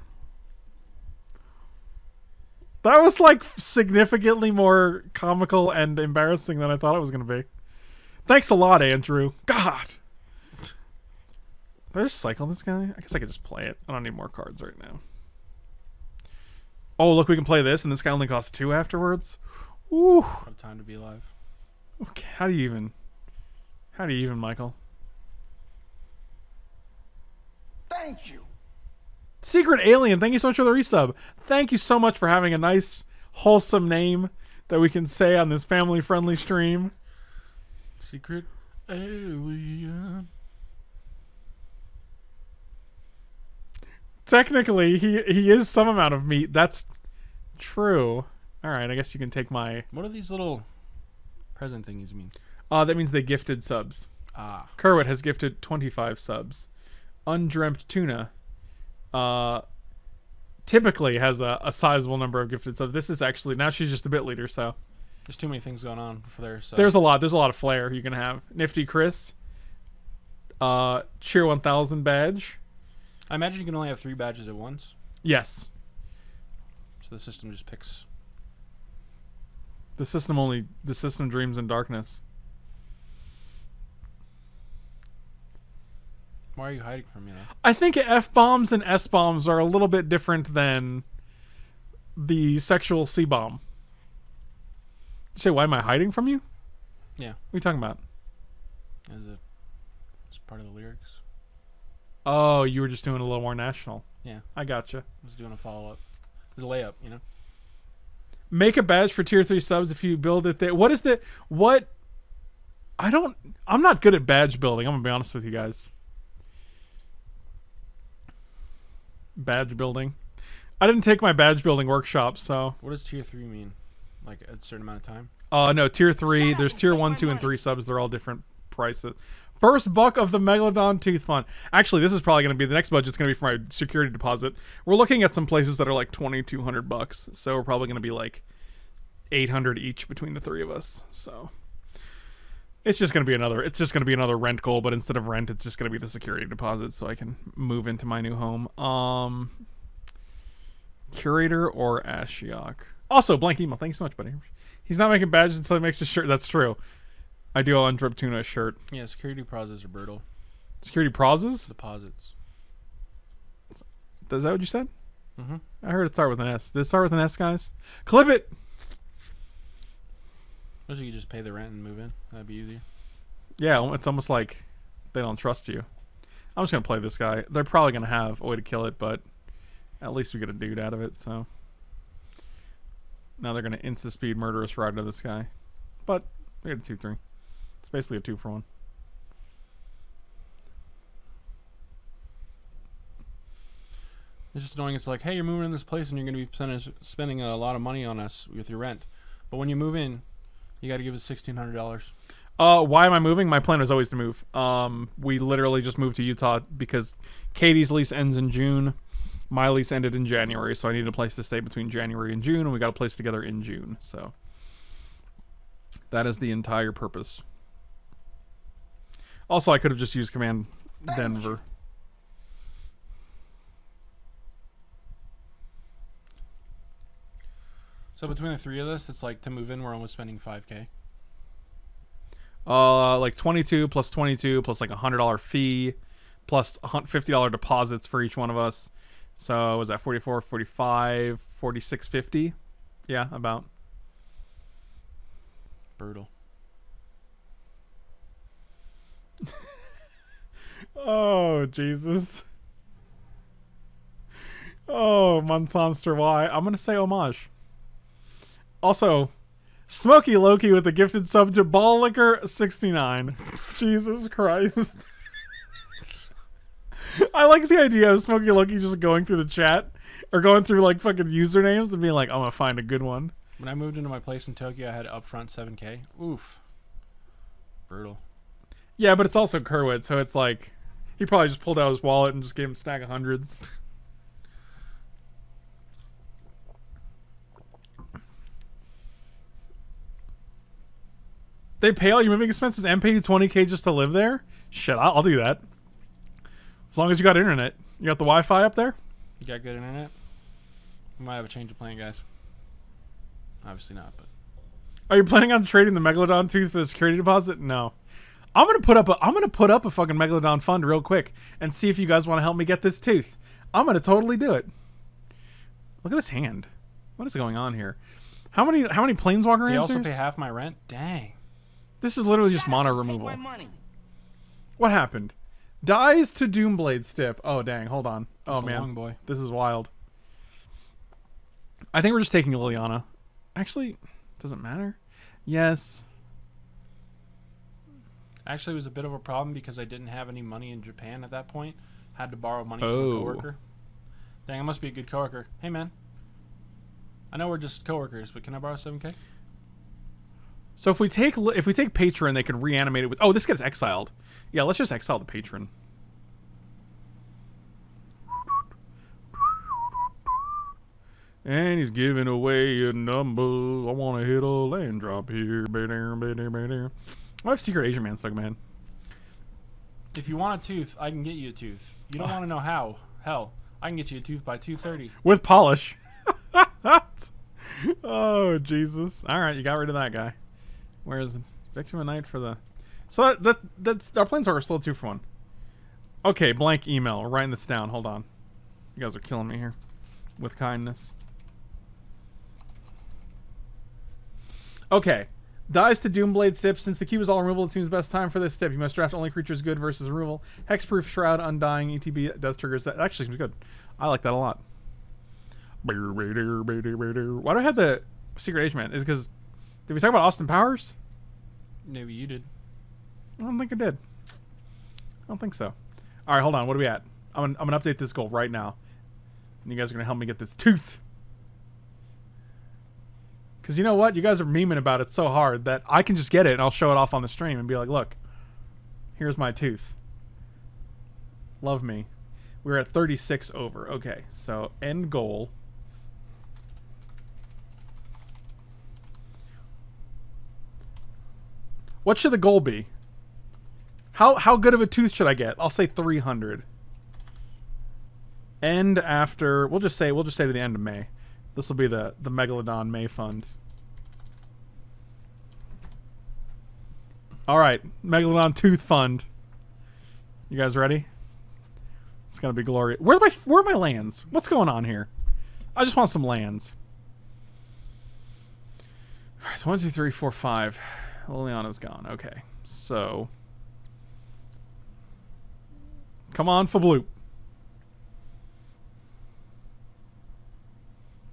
That was like significantly more comical and embarrassing than I thought it was going to be. Thanks a lot, Andrew. God. Did I just cycle this guy? I guess I could just play it. I don't need more cards right now. Oh, look, we can play this, and this guy only costs two afterwards. Ooh. What a time to be alive. Okay, how do you even? How do you even, Michael? Thank you. Secret Alien, thank you so much for the resub. Thank you so much for having a nice, wholesome name that we can say on this family-friendly stream. Secret alien. Technically, he he is some amount of meat. That's true. All right, I guess you can take my. What do these little present thingies mean? Uh, that means they gifted subs. Ah, Kerwit has gifted 25 subs. Undreamt Tuna uh, typically has a, a sizable number of gifted subs. This is actually now she's just a bit leader, so there's too many things going on for there. So there's a lot. There's a lot of flair you can have. Nifty Chris, uh, Cheer 1000 badge. I imagine you can only have three badges at once, Yes, so the system just picks. the system only the system dreams in darkness. Why are you hiding from me though? I think F bombs and S bombs are a little bit different than the sexual C bomb. You say, why am I hiding from you? Yeah. What are you talking about? As a as part of the lyrics. Oh, you were just doing a little more national. Yeah. I gotcha. I was doing a follow up. There's a layup, you know. Make a badge for tier three subs if you build it there. What is the what? I don't. I'm not good at badge building. I'm gonna be honest with you guys. Badge building. I didn't take my badge building workshop, so What does tier three mean? Like a certain amount of time? uh no tier three. Shut There's and tier one, two, and three subs. They're all different prices. First buck of the Megalodon Tooth Fund. Actually, this is probably going to be the next budget. It's going to be for my security deposit. We're looking at some places that are like twenty two hundred bucks, so we're probably going to be like eight hundred each between the three of us. So it's just going to be another. It's just going to be another rent goal, but instead of rent, it's just going to be the security deposit, so I can move into my new home. Um, curator or Ashiok. Also, blank email. Thanks so much, buddy. He's not making badges until he makes a shirt. That's true. I do on Drip Tuna shirt. Yeah, security deposits are brutal. Security prizes? Deposits. Is that what you said? Mm-hmm. I heard it start with an S. Did it start with an S, guys? Clip it! Wish you could just pay the rent and move in. That'd be easier. Yeah, it's almost like they don't trust you. I'm just going to play this guy. They're probably going to have a way to kill it, but at least we get a dude out of it, so. Now they're going to insta speed Murderous Rider into this guy. But we get a 2 3. It's basically a 2 for 1. It's just annoying. It's like, hey, you're moving in this place and you're going to be spending, spending a lot of money on us with your rent. But when you move in, You got to give us sixteen hundred dollars. Uh, why am I moving? My plan was always to move. Um, we literally just moved to Utah because Katie's lease ends in June. My lease ended in January, so I needed a place to stay between January and June, and we got a place together in June. So that is the entire purpose. Also, I could have just used Command Denver. So between the three of us, it's like to move in, we're almost spending five k. Uh, like 22 plus 22 plus like a hundred dollar fee plus a hun- $50 deposits for each one of us. So was that 44, 45, 46, 50? Yeah, about. Brutal. [laughs] Oh, Jesus. Oh, Monster Y. I'm going to say homage. Also, Smoky Loki with a gifted sub to Ball Liquor 69. Jesus Christ. [laughs] I like the idea of Smoky Loki just going through the chat or going through like fucking usernames and being like, I'm going to find a good one. When I moved into my place in Tokyo, I had upfront seven k. Oof. Brutal. Yeah, but it's also Kerwit, so it's like he probably just pulled out his wallet and just gave him a stack of hundreds. [laughs] they pay all your moving expenses and pay you 20k just to live there? Shit, I'll, I'll do that. As long as you got internet. You got the Wi Fi up there? You got good internet? We might have a change of plan, guys. Obviously not, but Are you planning on trading the Megalodon tooth for the security deposit? No. I'm gonna put up a I'm gonna put up a fucking Megalodon fund real quick and see if you guys want to help me get this tooth. I'm gonna totally do it. Look at this hand. What is going on here? How many how many planeswalker they answers? also pay half my rent. Dang. this is literally just mono removal. What happened? Dies to Doom Blade Stip. Oh dang, hold on. Oh That's a man. long boy. This is wild. I think we're just taking Liliana. Actually, doesn't matter. Yes. Actually, it was a bit of a problem because I didn't have any money in Japan at that point. Had to borrow money Oh. from a oh. coworker. Dang, I must be a good coworker. Hey, man. I know we're just coworkers, but can I borrow 7k? So if we take if we take patron, they could reanimate it with. Oh, this gets exiled. Yeah, let's just exile the patron. And he's giving away a number. I want to hit a land drop here. I have secret Asian man stuck, man. If you want a tooth, I can get you a tooth. You don't want to know how? Hell, I can get you a tooth by 2:30. With polish. [laughs] oh Jesus! All right, you got rid of that guy. Where's victim of night for the? So that, that that's our plans are still two for one. Okay, blank email. We're writing this down. Hold on. You guys are killing me here with kindness. Okay. Dies to Doom Blade Stip. Since the cube is all removal, it seems best time for this step. You must draft only creatures good versus removal. Hexproof Shroud, Undying, ETB, Death Triggers. That actually seems good. I like that a lot. Why do I have the Secret Age Man? Is because did we talk about Austin Powers? Maybe you did. I don't think I did. I don't think so. All right, hold on. What are we at? I'm gonna, I'm gonna update this goal right now, and you guys are gonna help me get this tooth. Because you know what? You guys are memeing about it so hard that I can just get it and I'll show it off on the stream and be like, look, here's my tooth. Love me. We're at 36 over. Okay, so end goal. What should the goal be? How how good of a tooth should I get? I'll say 300. End after we'll just say we'll just say to the end of May. This will be the the Megalodon May fund. All right, Megalodon Tooth Fund. You guys ready? It's gonna be glorious. Where's my where are my lands? What's going on here? I just want some lands. All right, so one, two, three, four, five. Liliana's gone. Okay, so come on, Fabloop.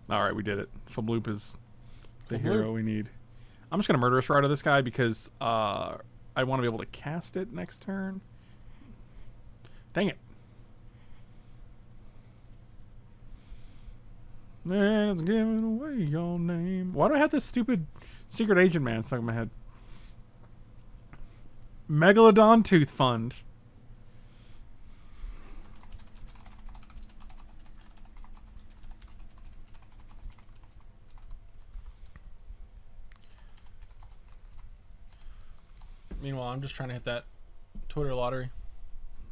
All right, we did it. Fabloop is the Fabloop. hero we need. I'm just gonna murderous right of this guy because uh, I want to be able to cast it next turn. Dang it! Man, it's giving away your name. Why do I have this stupid Secret Agent Man stuck in my head. Megalodon Tooth Fund. Meanwhile, I'm just trying to hit that Twitter lottery.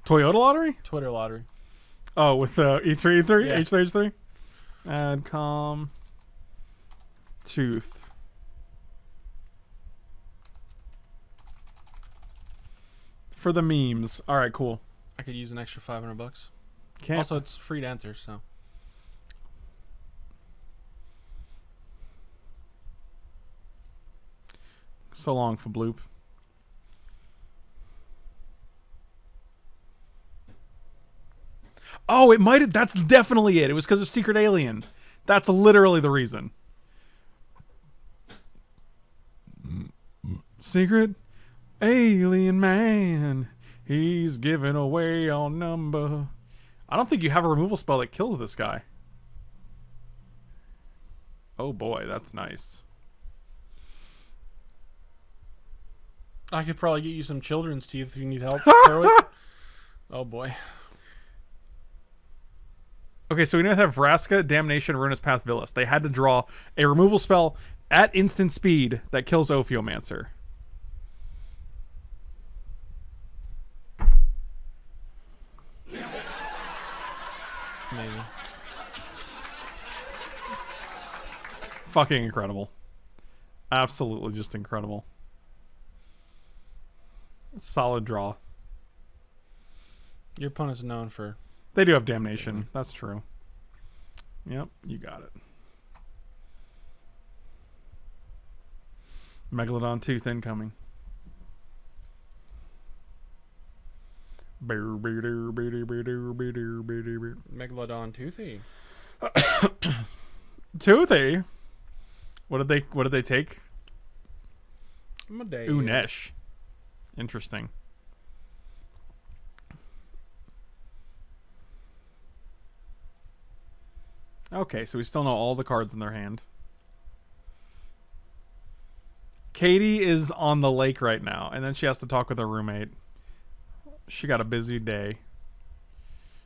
Toyota Lottery? Twitter lottery. Oh, with the E3, E3, Yeah. H3, H3? Adcom Tooth. For the memes. All right, cool. I could use an extra 500 bucks. Can't. Also, it's free to enter, so. so long for bloop. Oh, it might have. That's definitely it. It was because of Secret Alien. That's literally the reason. Secret Alien Man. He's giving away our number. I don't think you have a removal spell that kills this guy. Oh boy, that's nice. I could probably get you some children's teeth if you need help. [laughs] Oh boy. Okay, so we now have Vraska, Damnation, Ruinous Path, Villas. They had to draw a removal spell at instant speed that kills Ophiomancer. Maybe. Fucking incredible. Absolutely just incredible. Solid draw. Your opponent's known for. They do have damnation. That's true. Yep, you got it. Megalodon tooth incoming. Megalodon toothy. toothy. What did they? What did they take? Unesh. Interesting. Okay, so we still know all the cards in their hand. Katie is on the lake right now, and then she has to talk with her roommate. She got a busy day.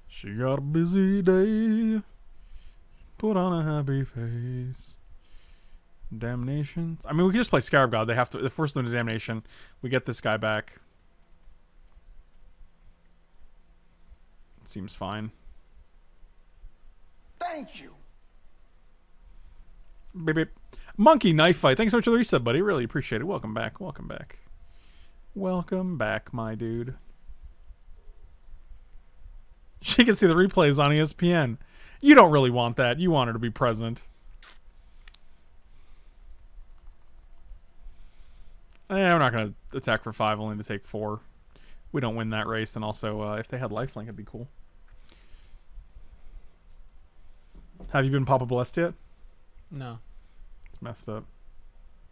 She got a busy day. Put on a happy face. Damnations. I mean, we can just play Scarab God. They have to. The first one to Damnation. We get this guy back. Seems fine. Thank you. Beep, beep. Monkey knife fight. Thanks so much for the reset, buddy. Really appreciate it. Welcome back. Welcome back. Welcome back, my dude. [laughs] She can see the replays on ESPN. You don't really want that. You want her to be present. Eh, I'm not going to attack for five, only to take four. We don't win that race, and also, uh, if they had lifelink, it'd be cool. Have you been Papa Blessed yet? No. It's messed up.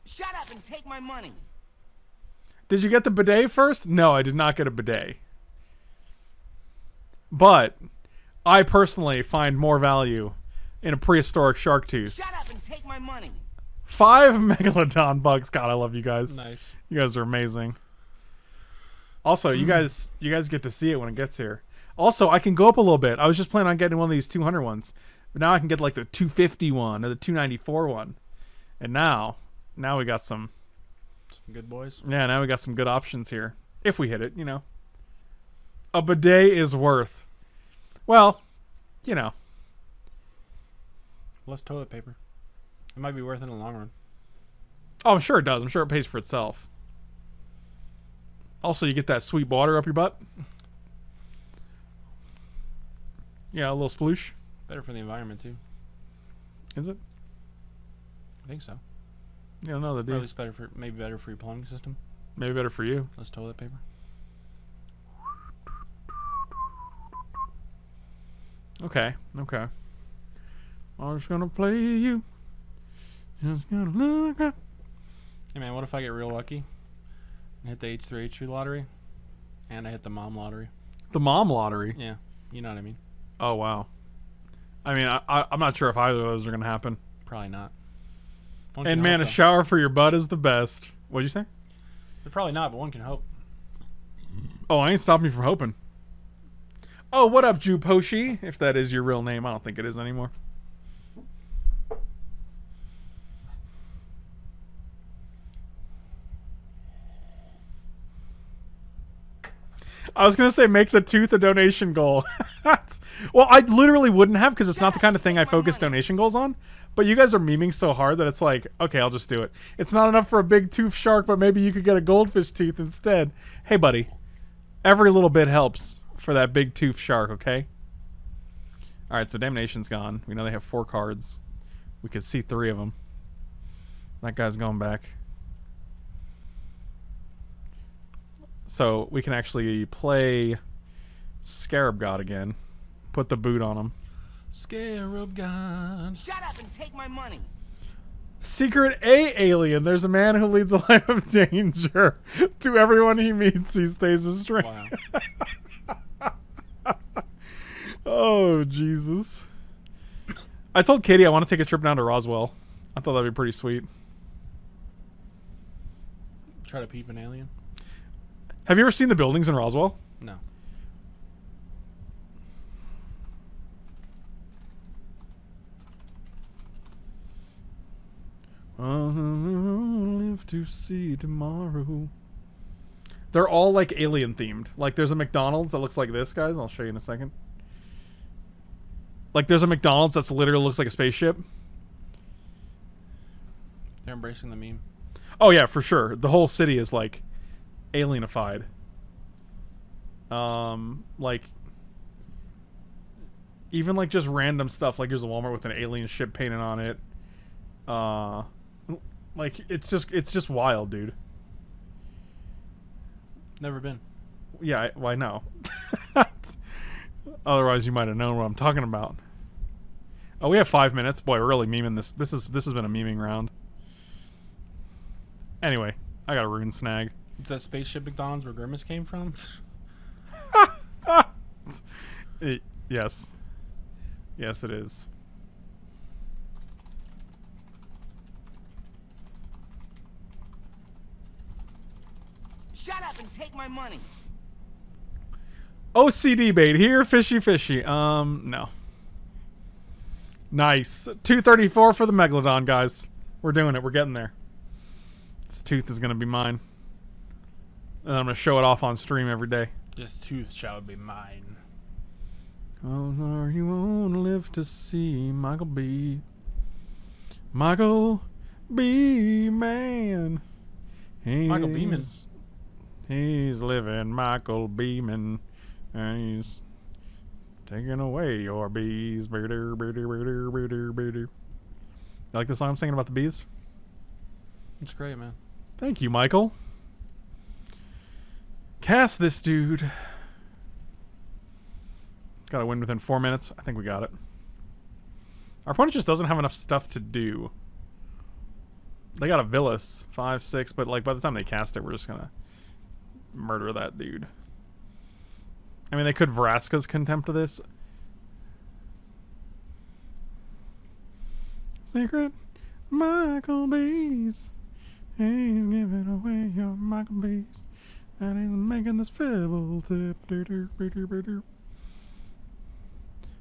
Shut up and take my money. Did you get the bidet first? No, I did not get a bidet. But I personally find more value in a prehistoric shark tooth. Shut up and take my money. Five [laughs] megalodon bugs. God, I love you guys. Nice. You guys are amazing. Also, you hmm. guys you guys get to see it when it gets here. Also, I can go up a little bit. I was just planning on getting one of these 200 ones. But now I can get like the 250 one or the 294 one. And now, now we got some Some good boys. yeah, now we got some good options here. If we hit it, you know. A bidet is worth. Well, you know. Less toilet paper. It might be worth it in the long run. Oh, I'm sure it does. I'm sure it pays for itself. Also, you get that sweet water up your butt. Yeah, a little sploosh. Better for the environment too. Is it? I think so. You don't know the Or at least better for maybe better for your plumbing system. Maybe better for you. Less toilet paper. Okay, okay. I'm just gonna play you. Just gonna look up. Hey man, what if I get real lucky and hit the H3 H3 lottery, and I hit the mom lottery? The mom lottery. Yeah, you know what I mean. Oh wow. I mean, I, I, I'm not sure if either of those are gonna happen. Probably not. One And man, a hope, though. shower for your butt is the best. What'd you say? They're probably not, but one can hope. Oh, I ain't stopping me from hoping. Oh, what up, Juposhi? If that is your real name, I don't think it is anymore. I was gonna say make the tooth a donation goal. [laughs] well, I literally wouldn't have because it's not the kind of thing I focus donation goals on. But you guys are memeing so hard that it's like, okay, I'll just do it. It's not enough for a big tooth shark, but maybe you could get a goldfish tooth instead. Hey, buddy, every little bit helps for that big tooth shark. Okay. All right, so damnation's gone. We know they have four cards. We could see three of them. That guy's going back. So we can actually play Scarab God again. Put the boot on him. Scarab God. Shut up and take my money. Secret A alien. There's a man who leads a life of danger. to everyone he meets, he stays a stranger. Wow. [laughs] Oh, Jesus. I told Katie I want to take a trip down to Roswell. I thought that'd be pretty sweet. Try to peep an alien? Have you ever seen the buildings in Roswell? No. I'll live to see tomorrow. They're all like alien themed. Like there's a McDonald's that looks like this, guys. I'll show you in a second. Like there's a McDonald's that's literally looks like a spaceship. They're embracing the meme. Oh yeah, for sure. The whole city is like alienified. Um, like even like just random stuff. Like there's a Walmart with an alien ship painted on it. Uh, like it's just it's just wild, dude. Never been. Yeah, I, why no? [laughs] [laughs] Otherwise, you might have known what I'm talking about. Oh, we have five minutes. Boy, we're really memeing this. This is this has been a memeing round. Anyway, I got a rune snag. Is that spaceship McDonald's where Grimace came from? [laughs] It- yes. Yes, it is. Shut up and take my money. OCD bait here, fishy fishy. Um, no. Nice. 234 for the Megalodon, guys. We're doing it. We're getting there. This tooth is going to be mine. And I'm going to show it off on stream every day. this tooth shall be mine. Oh, are you won't live to see Michael B. Michael B. Man. Michael Beeman. He's- living Michael Beeman. And he's taking away your bees. You like the song I'm singing about the bees? It's great, man. Thank you, Michael. Cast this dude. Got to win within four minutes. I think we got it. Our opponent just doesn't have enough stuff to do. They got a Vilis, five, six, but like by the time they cast it, we're just gonna murder that dude. I mean, they could Vraska's contempt of this. Secret Michael Bees. He's giving away your Michael Bees. And he's making this fibble tip.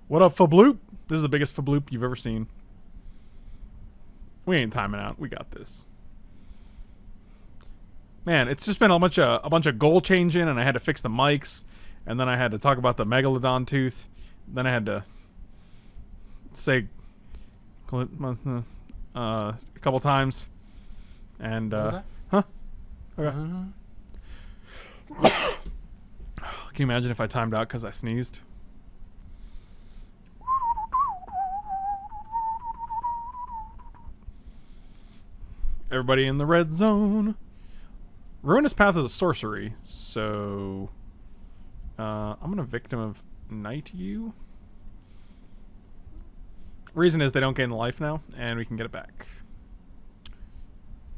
What up, Fabloop? This is the biggest Fabloop you've ever seen. We ain't timing out. We got this. Man, it's just been a bunch of a bunch of goal changing, and I had to fix the mics, and then I had to talk about the megalodon tooth. Then I had to say uh, a couple times, and What was uh, that? huh? Okay. Uh-huh. [coughs] Can you imagine if I timed out because I sneezed? Everybody in the red zone. Ruinous Path is a sorcery, so uh, I'm gonna victim of Night you. Reason is they don't gain life now, and we can get it back.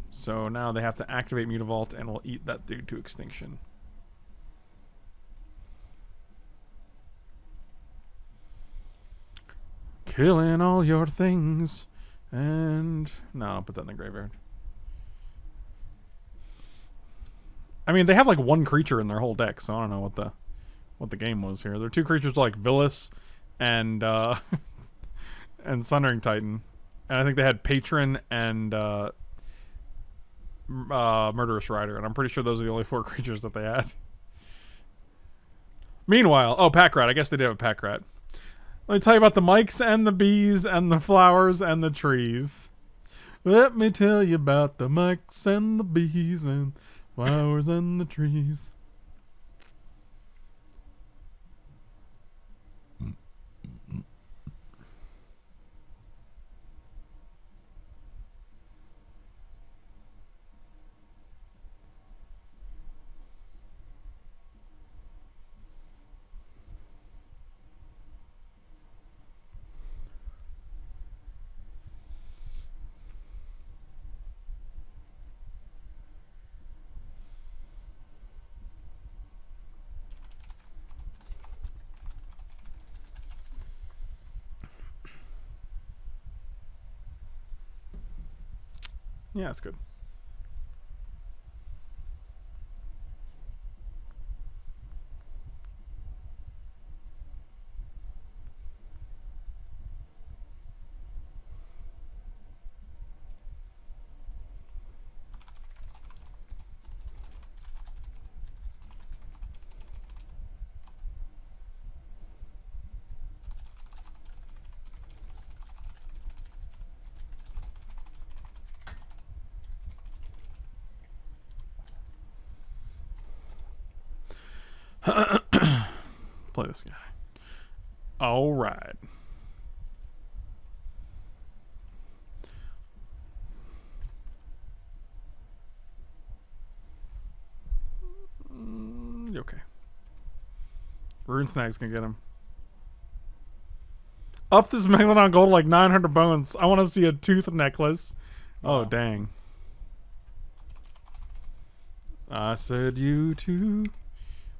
So now they have to activate Mutavault, and we'll eat that dude to extinction. Killing all your things And no, I'll put that in the graveyard. I mean, they have like one creature in their whole deck, so I don't know what the what the game was here. There are two creatures like Vilis and uh [laughs] and Sundering Titan. And I think they had Patron and uh uh Murderous Rider, and I'm pretty sure those are the only four [laughs] creatures that they had. Meanwhile, oh, Pack Rat. I guess they did have a Pack Rat. Let me tell you about the mics and the bees and the flowers and the trees. Let me tell you about the mics and the bees and flowers and the trees. Yeah, that's good. Play this guy. All right. Mm, okay. Rune Snag's gonna get him. Up this Megalodon gold like 900 bones. I want to see a tooth necklace. Oh, Wow. dang. I said you too.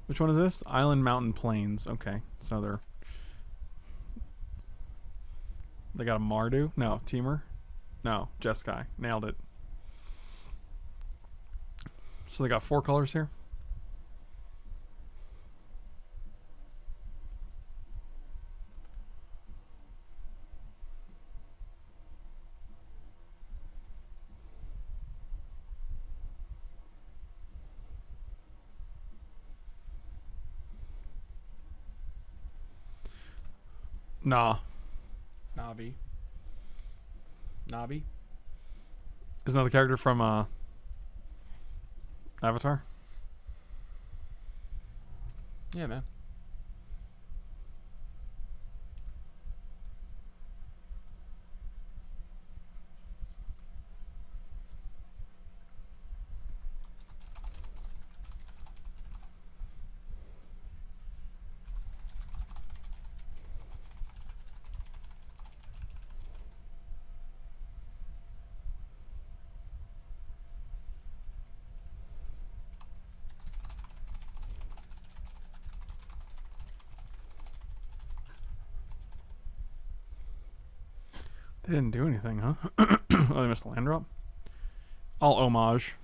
Which one is this? Island Mountain Plains. Okay, so they're they got a Mardu. No, Temur. No, Jeskai. Nailed it. So they got four colors here. Nah, Nabi. Nabi. isn't that the character from uh Avatar? Yeah, man. They didn't do anything, huh? [clears throat] oh, they missed a land drop. All homage.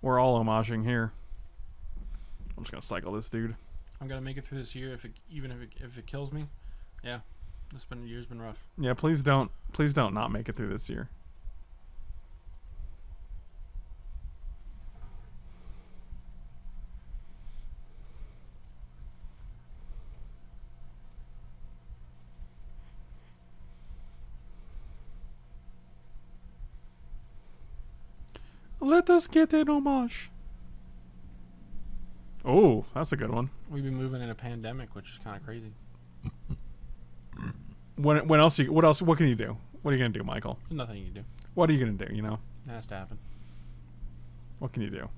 We're all homaging here. I'm just gonna cycle this dude. I'm gonna make it through this year if it, even if it, if it kills me. Yeah, this been year's been rough. Yeah, please don't, please don't not make it through this year. Let us get an homage. Oh, that's a good one. We've been moving in a pandemic, which is kind of crazy. When when else you what else what can you do? What are you gonna do, Michael? Nothing you can do. What are you gonna do? You know It has to happen. what can you do?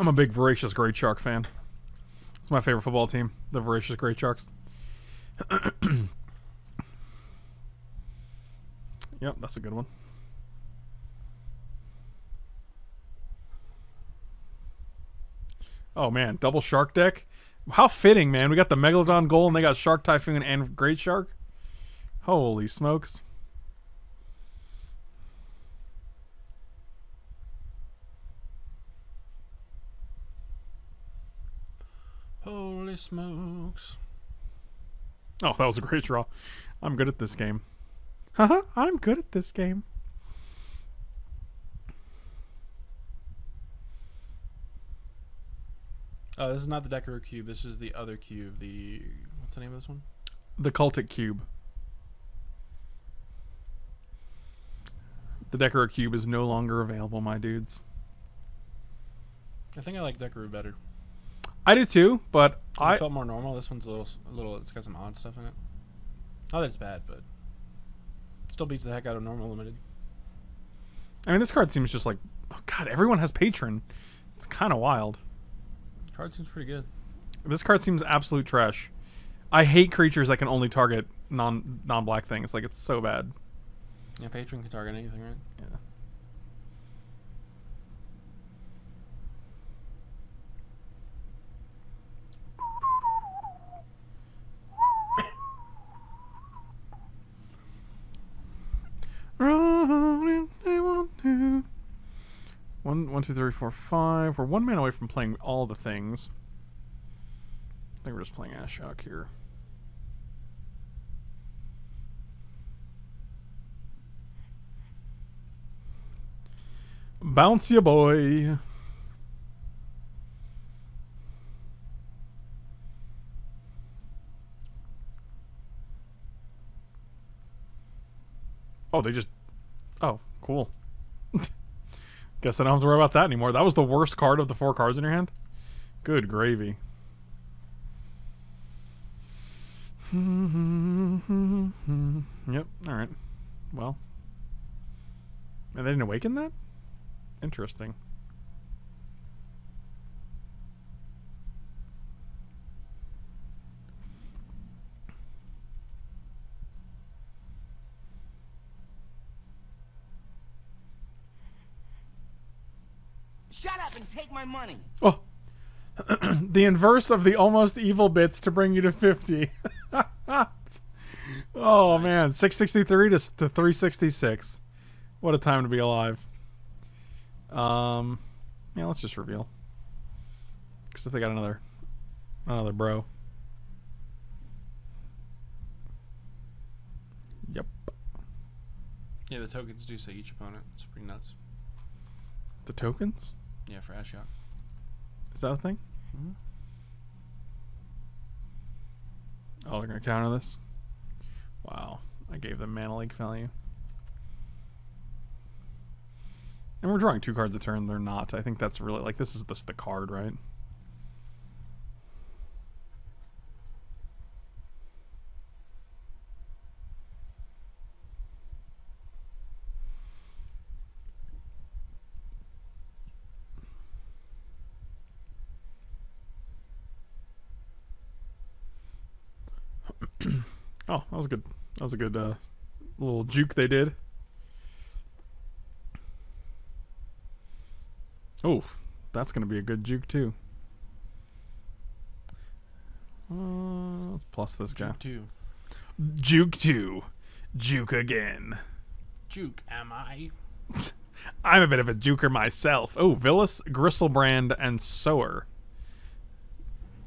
I'm a big voracious Great Shark fan. It's my favorite football team, the voracious Great Sharks. [clears throat] Yep, that's a good one. Oh man, double shark deck. How fitting, man. We got the Megalodon Goal and they got Shark Typhoon and Great Shark. Holy smokes. Holy smokes. Oh, that was a great draw. I'm good at this game. Haha, I'm good at this game. Oh, this is not the Decker cube. This is the other cube. The what's the name of this one? The Cultic Cube. The Decker Cube is no longer available, my dudes. I think I like Decker better. I do too, but I I felt more normal. This one's a little, a little. It's got some odd stuff in it. Not that it's bad, but still beats the heck out of normal limited. I mean this card seems just like oh god, everyone has patron. It's kind of wild. Card seems pretty good. This card seems absolute trash. I hate creatures that can only target non non black things. Like it's so bad. Yeah, patron can target anything, right? Yeah. One, two, three, four, five. We're one man away from playing all the things. I think we're just playing Ashiok here. Bounce ya boy. Oh, they just. Oh, cool. [laughs] Guess I don't have to worry about that anymore. That was the worst card of the four cards in your hand. Good gravy. [laughs] yep. All right. Well. And they didn't awaken that? Interesting. Shut up and take my money. Oh. [clears throat] the inverse of the almost evil bits to bring you to 50. [laughs] oh, man. 663 to, to 366. What a time to be alive. Um, yeah, let's just reveal. Because if they got another, another bro. Yep. Yeah, the tokens do say each opponent. It's pretty nuts. The tokens? Yeah, for Ashiok. Is that a thing? Mhm. Oh, they're gonna counter this. Wow, I gave them mana leak value. And we're drawing two cards a turn. They're not. I think that's really like this is just the card, right? Oh, that was good. That was a good uh, little juke they did. Oh, that's gonna be a good juke too. Uh, let's plus this guy. Juke two. Juke two, juke again. Juke, am I? [laughs] I'm a bit of a juker myself. Oh, Vilis, Griselbrand, and Sower.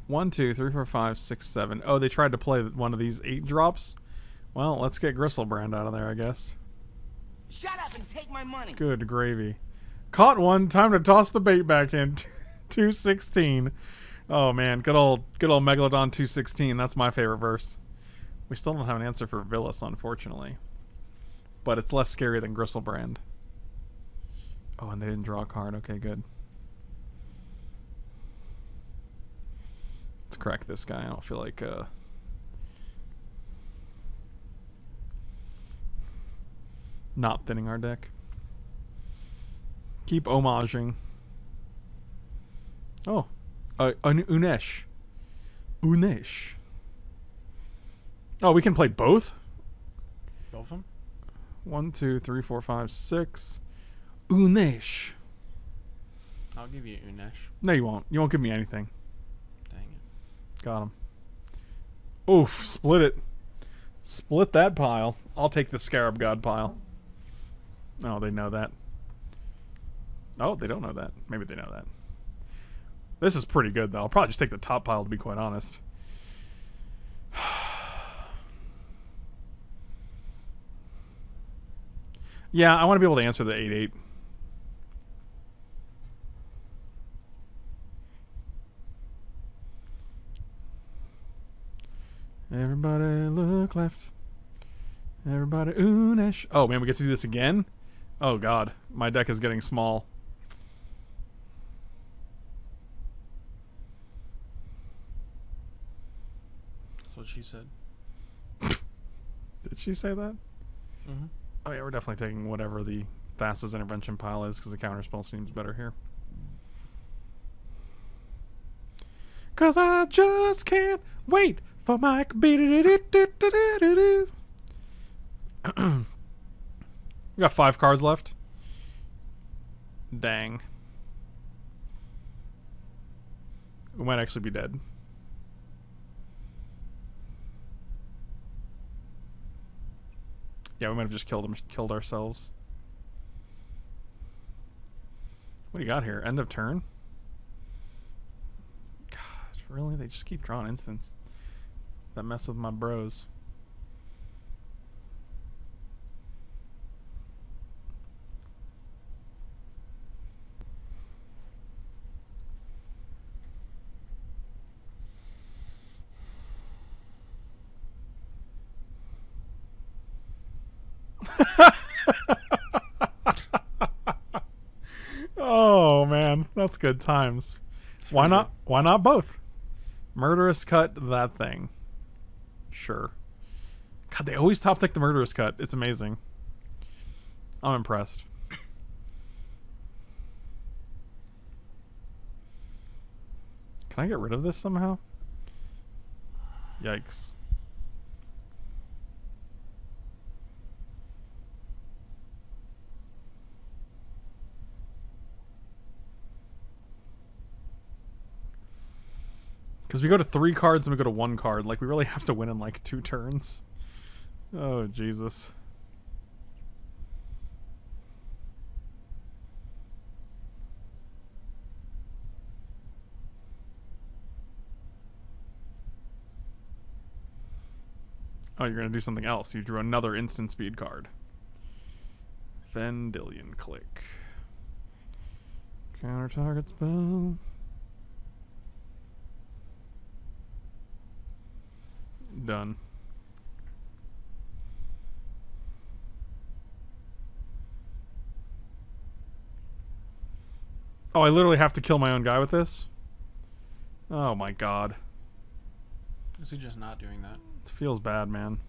One, two, three, four, five, six, seven. Oh, they tried to play one of these eight drops. Well, let's get Griselbrand out of there, I guess. Shut up and take my money. Good gravy. Caught one. Time to toss the bait back in. [laughs] 216. Oh man, good old good old Megalodon 216. That's my favorite verse. We still don't have an answer for Vilis, unfortunately. But it's less scary than Griselbrand. Oh, and they didn't draw a card. Okay, good. Let's crack this guy. I don't feel like uh not thinning our deck. Keep homaging. Oh, uh, an Unesh. Unesh. Oh, we can play both? Both of them? One, two, three, four, five, six. Unesh. I'll give you Unesh. No, you won't. You won't give me anything. Dang it. Got him. Oof, split it. Split that pile. I'll take the Scarab God pile. Oh, they know that. Oh, they don't know that. Maybe they know that. This is pretty good, though. I'll probably just take the top pile, to be quite honest. [sighs] yeah, I want to be able to answer the 8-8. Everybody look left. Everybody oonesh. Oh man, we get to do this again? Oh god, my deck is getting small. That's what she said. Did she say that? Mm-hmm. Oh yeah, we're definitely taking whatever the Thassa's Intervention pile is because the counterspell seems better here. Cause I just can't wait for my [clears throat] we got five cards left. Dang. We might actually be dead. Yeah, we might have just killed him, killed ourselves. What do you got here? End of turn? God, really? They just keep drawing instants. That mess with my bros. oh man, that's good times. Why not? Why not both? Murderous cut that thing. Sure. God, they always top deck the murderous cut. It's amazing. I'm impressed. Can I get rid of this somehow? Yikes. Because we go to three cards and we go to one card. Like, we really have to win in, like, two turns. Oh, Jesus. Oh, you're going to do something else. You drew another instant speed card. Vendilion Clique. Counter target spell. Done. Oh, I literally have to kill my own guy with this? Oh my god. Is he just not doing that? It feels bad, man.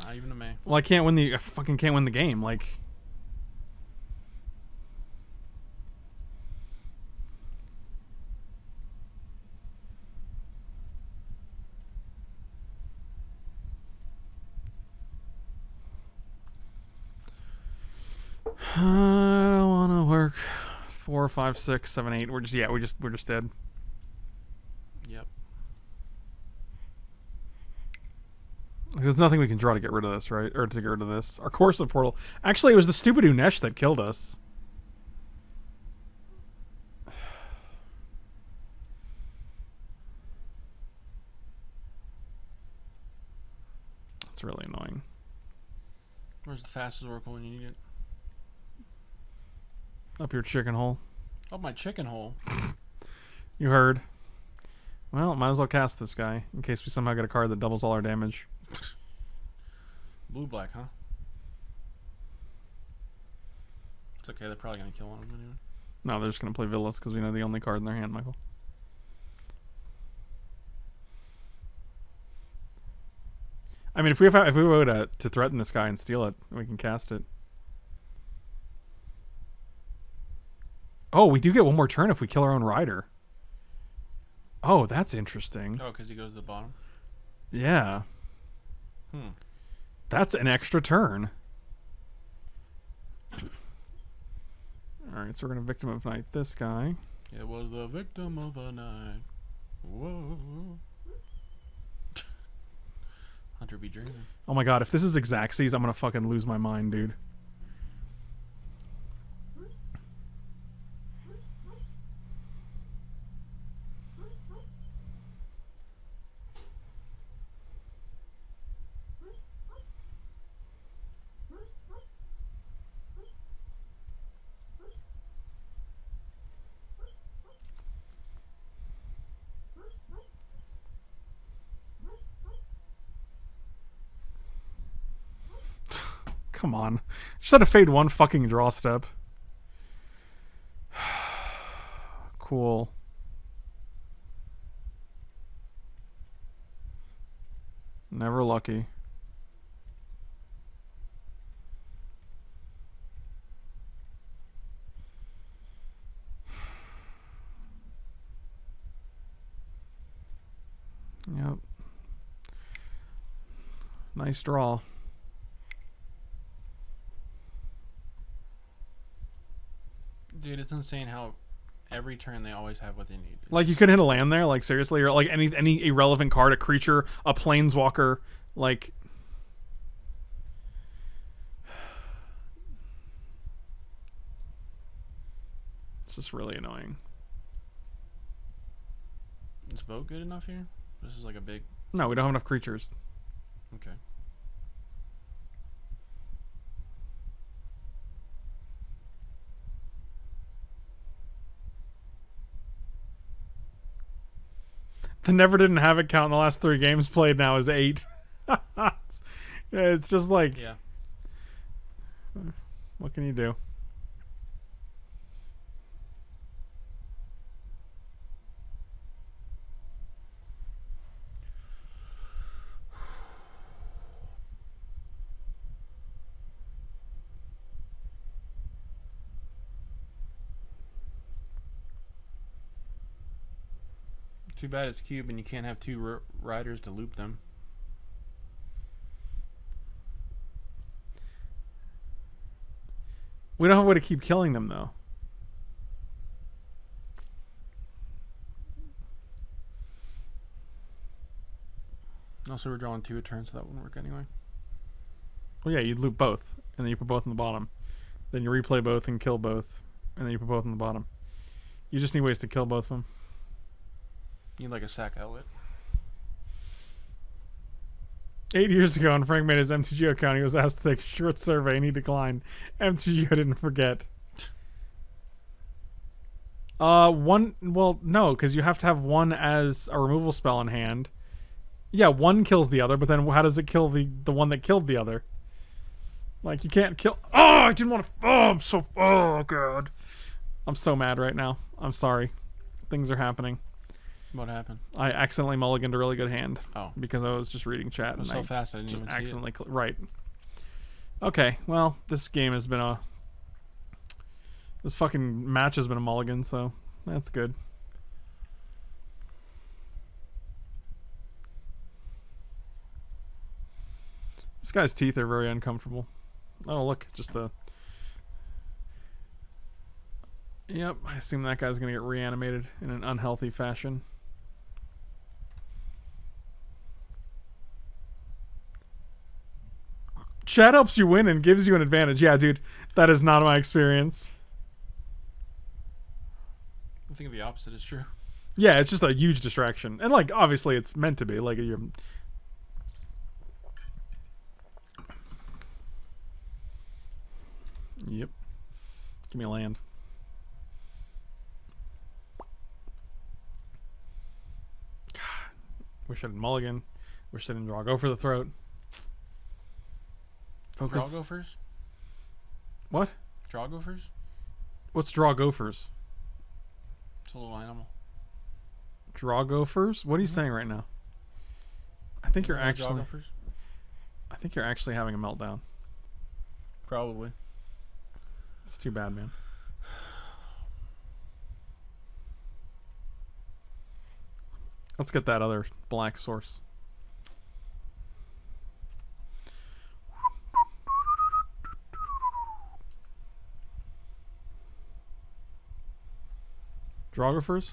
Not even to me. Well, I can't win the I fucking can't win the game. Like I don't want to work. Four, five, six, seven, eight. We're just yeah. We just we're just dead. Yep. There's nothing we can draw to get rid of this, right? Or to get rid of this. Our course of portal. Actually, it was the stupid Unesh that killed us. [sighs] That's really annoying. Where's the Thassa's Oracle when you need it? Up your chicken hole. Up my chicken hole. [laughs] You heard. Well, might as well cast this guy in case we somehow get a card that doubles all our damage. [laughs] Blue black, huh? It's okay. They're probably gonna kill one of them anyway. No, they're just gonna play Vilis because we know the only card in their hand, Michael. I mean, if we have, if we were to to threaten this guy and steal it, we can cast it. Oh, we do get one more turn if we kill our own rider. Oh, that's interesting. Oh, because he goes to the bottom. Yeah. Hmm. That's an extra turn. [coughs] Alright, so we're gonna victim of night this guy. It was the victim of the night. Whoa. [laughs] Hunter be dreaming. Oh my god, if this is Exacxes, I'm gonna fucking lose my mind, dude. Come on. Just had to fade one fucking draw step. [sighs] cool. Never lucky. [sighs] Yep. Nice draw. Dude, it's insane how every turn they always have what they need. Like you could hit a land there, like seriously, or like any any irrelevant card, a creature, a planeswalker, like it's just really annoying. Is boat good enough here? This is like a big. No, we don't have enough creatures. Okay. The never didn't have it count in the last three games played now is eight. it's, [laughs] it's just like Yeah. what can you do? Too bad it's cube and you can't have two r- riders to loop them. We don't have a way to keep killing them though. Also, we're drawing two a turn, so that wouldn't work anyway. Well, yeah, you'd loop both, and then you put both in the bottom. Then you replay both and kill both, and then you put both in the bottom. You just need ways to kill both of them. Need like a sack outlet. Eight years ago, when Frank made his MTGO account, he was asked to take a short survey, and he declined. MTGO didn't forget. Uh, one. Well, no, because you have to have one as a removal spell in hand. Yeah, one kills the other, but then how does it kill the the one that killed the other? Like you can't kill. Oh, I didn't want to. Oh, I'm so. Oh god, I'm so mad right now. I'm sorry. Things are happening. What happened? I accidentally mulliganed a really good hand Oh, because I was just reading chat it was and so I fast I didn't just even see it. accidentally cl- right. Okay, well, this game has been a this fucking match has been a mulligan, so that's good. This guy's teeth are very uncomfortable. Oh, look, just a. Yep, I assume that guy's gonna get reanimated in an unhealthy fashion. Chat helps you win and gives you an advantage. Yeah, dude, that is not my experience. I think the opposite is true. Yeah, it's just a huge distraction, and like obviously it's meant to be. Like you're. Yep. Give me a land. [sighs] God, wish I didn't mulligan. Wish I didn't draw. Go for the throat. Draw Focus. gophers? What? Draw gophers? What's draw gophers? It's a little animal. Draw gophers? What are you mm-hmm. saying right now? I think you're You draw actually. I think you're actually having a meltdown. Probably. It's too bad, man. Let's get that other black source. Drogophers?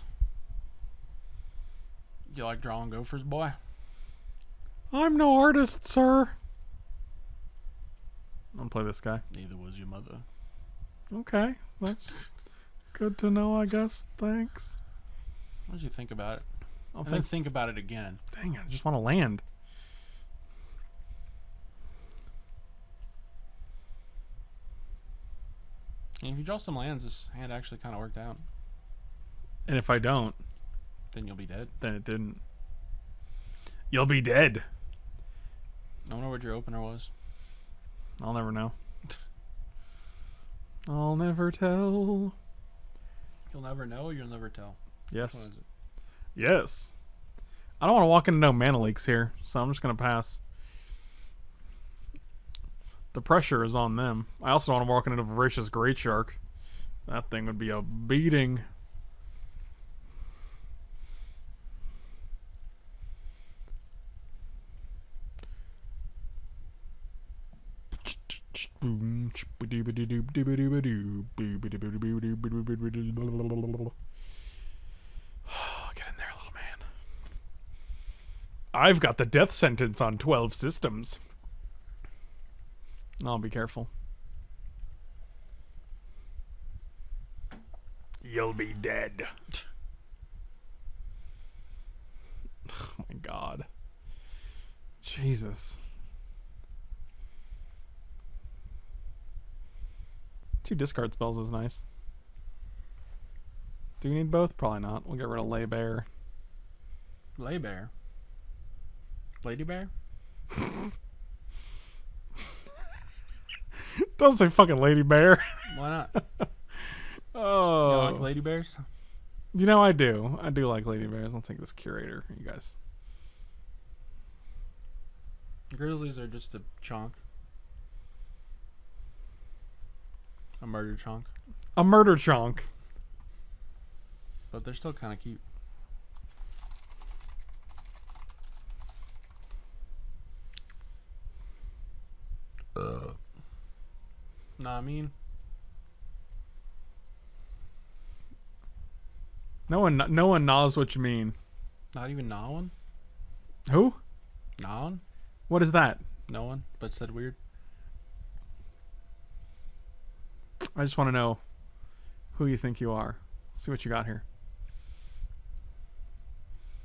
You like drawing gophers, boy? I'm no artist, sir. I'll play this guy. Neither was your mother. Okay, that's good to know, I guess. Thanks. What did you think about it? I'll And then think. think about it again. Dang it, I just want to land. And if you draw some lands, this hand actually kind of worked out. And if I don't, Then you'll be dead. then it didn't. You'll be dead. I wonder what your opener was. I'll never know. I'll never tell. You'll never know. You'll never tell. Yes. What is it? Yes. I don't want to walk into no mana leaks here, so I'm just gonna pass. The pressure is on them. I also don't want to walk into a Voracious Great Shark. That thing would be a beating. [sighs] Get in there, little man. I've got the death sentence on 12 systems. I'll be careful. You'll be dead. [sighs] Oh my god. Jesus. Two discard spells is nice. Do we need both? Probably not. We'll get rid of Lay Bare. Lay bear. Lady bear? [laughs] Don't say fucking Lady Bear. Why not? [laughs] oh. You like lady bears? You know I do. I do like Lady Bears. I'll take this curator, you guys. Grizzlies are just a chonk. A murder chonk. A murder chonk. But they're still kind of cute. Nah, I mean, No one, no one knows what you mean. not even one. Who? One. What is that? No one. But said weird. I just want to know who you think you are. see what you got here.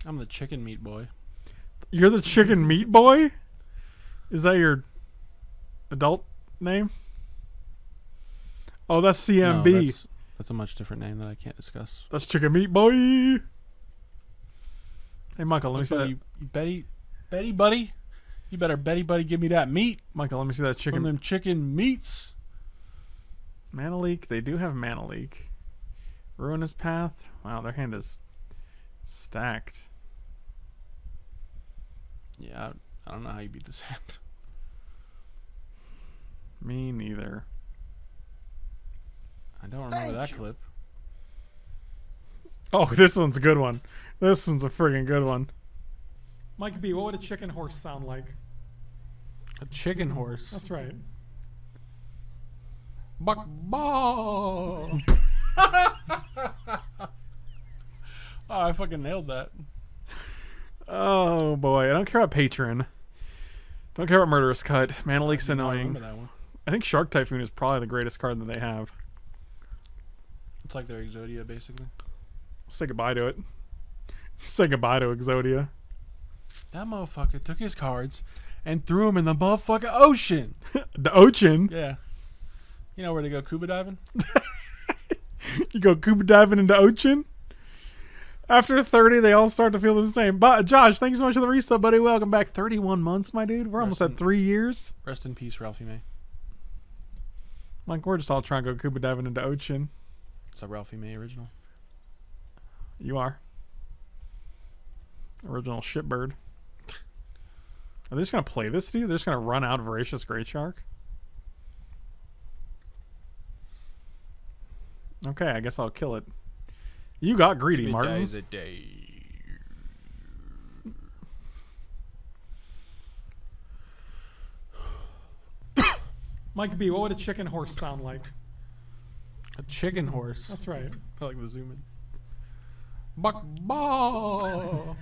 I'm the chicken meat boy. You're the chicken meat boy? Is that your adult name? Oh, that's No, CMB. that's, that's a much different name that I can't discuss. that's chicken meat boy. Hey, Michael, let me see that. buddy, you Betty, Betty, buddy, you better Betty, buddy, give me that meat Michael, let me see that from chicken them chicken meats. Mana leak. They do have mana leak. Ruinous path. Wow, their hand is stacked. Yeah, I, I don't know how you beat this hand. [laughs] Me neither. I don't remember Thank that you. clip. Oh, this one's a good one. This one's a friggin' good one. Mike B, what would a chicken horse sound like? A chicken horse. That's right. Buck ball. [laughs] oh, I fucking nailed that. Oh boy, I don't care about patron. Don't care about murderous cut. Mana leak's I annoying. that one. I think Shark Typhoon is probably the greatest card that they have. It's like their Exodia, basically. Say goodbye to it. Say goodbye to Exodia. That motherfucker took his cards and threw them in the motherfucking ocean. [laughs] The Ocean. Yeah. You know where to go scuba diving? [laughs] You go scuba diving into Ocean. After 30, they all start to feel the same. But Josh, thank you so much for the resub, buddy. Welcome back. 31 months, my dude. We're almost Rest at three years. Rest in peace, Ralphie May. Like, we're just all trying to go scuba diving into Ocean. It's a Ralphie May original. You are. Original shitbird. Are they just gonna play this dude? They're just gonna run out of Voracious Great Shark? Okay, I guess I'll kill it. You got greedy, Every Martin. day's a day. [coughs] Mike B, what would a chicken horse sound like? A chicken horse. That's right. [laughs] I like the zoom in. Buck ball.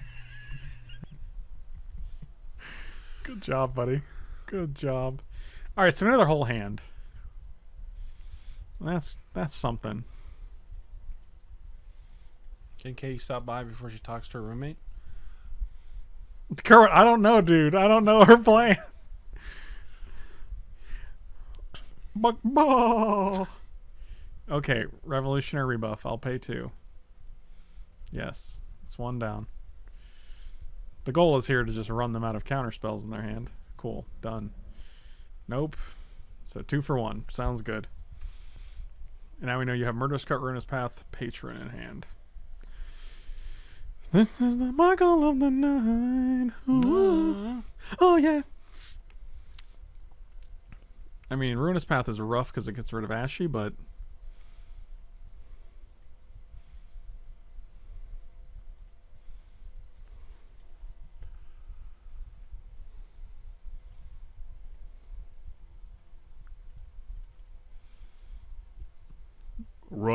Good job, buddy. Good job. All right, so another whole hand. That's that's something. Can Katie stop by before she talks to her roommate? Kerwin, I don't know, dude. I don't know her plan. Buck ball. Okay, revolutionary rebuff. I'll pay two. Yes, it's one down. The goal is here to just run them out of counter spells in their hand. Cool, done. Nope. So two for one. Sounds good. And now we know you have Murderous Cut, Ruinous Path, Patron in hand. This is the Michael of the night. Ooh. Mm-hmm. Oh yeah. I mean, Ruinous Path is rough because it gets rid of Ashy, but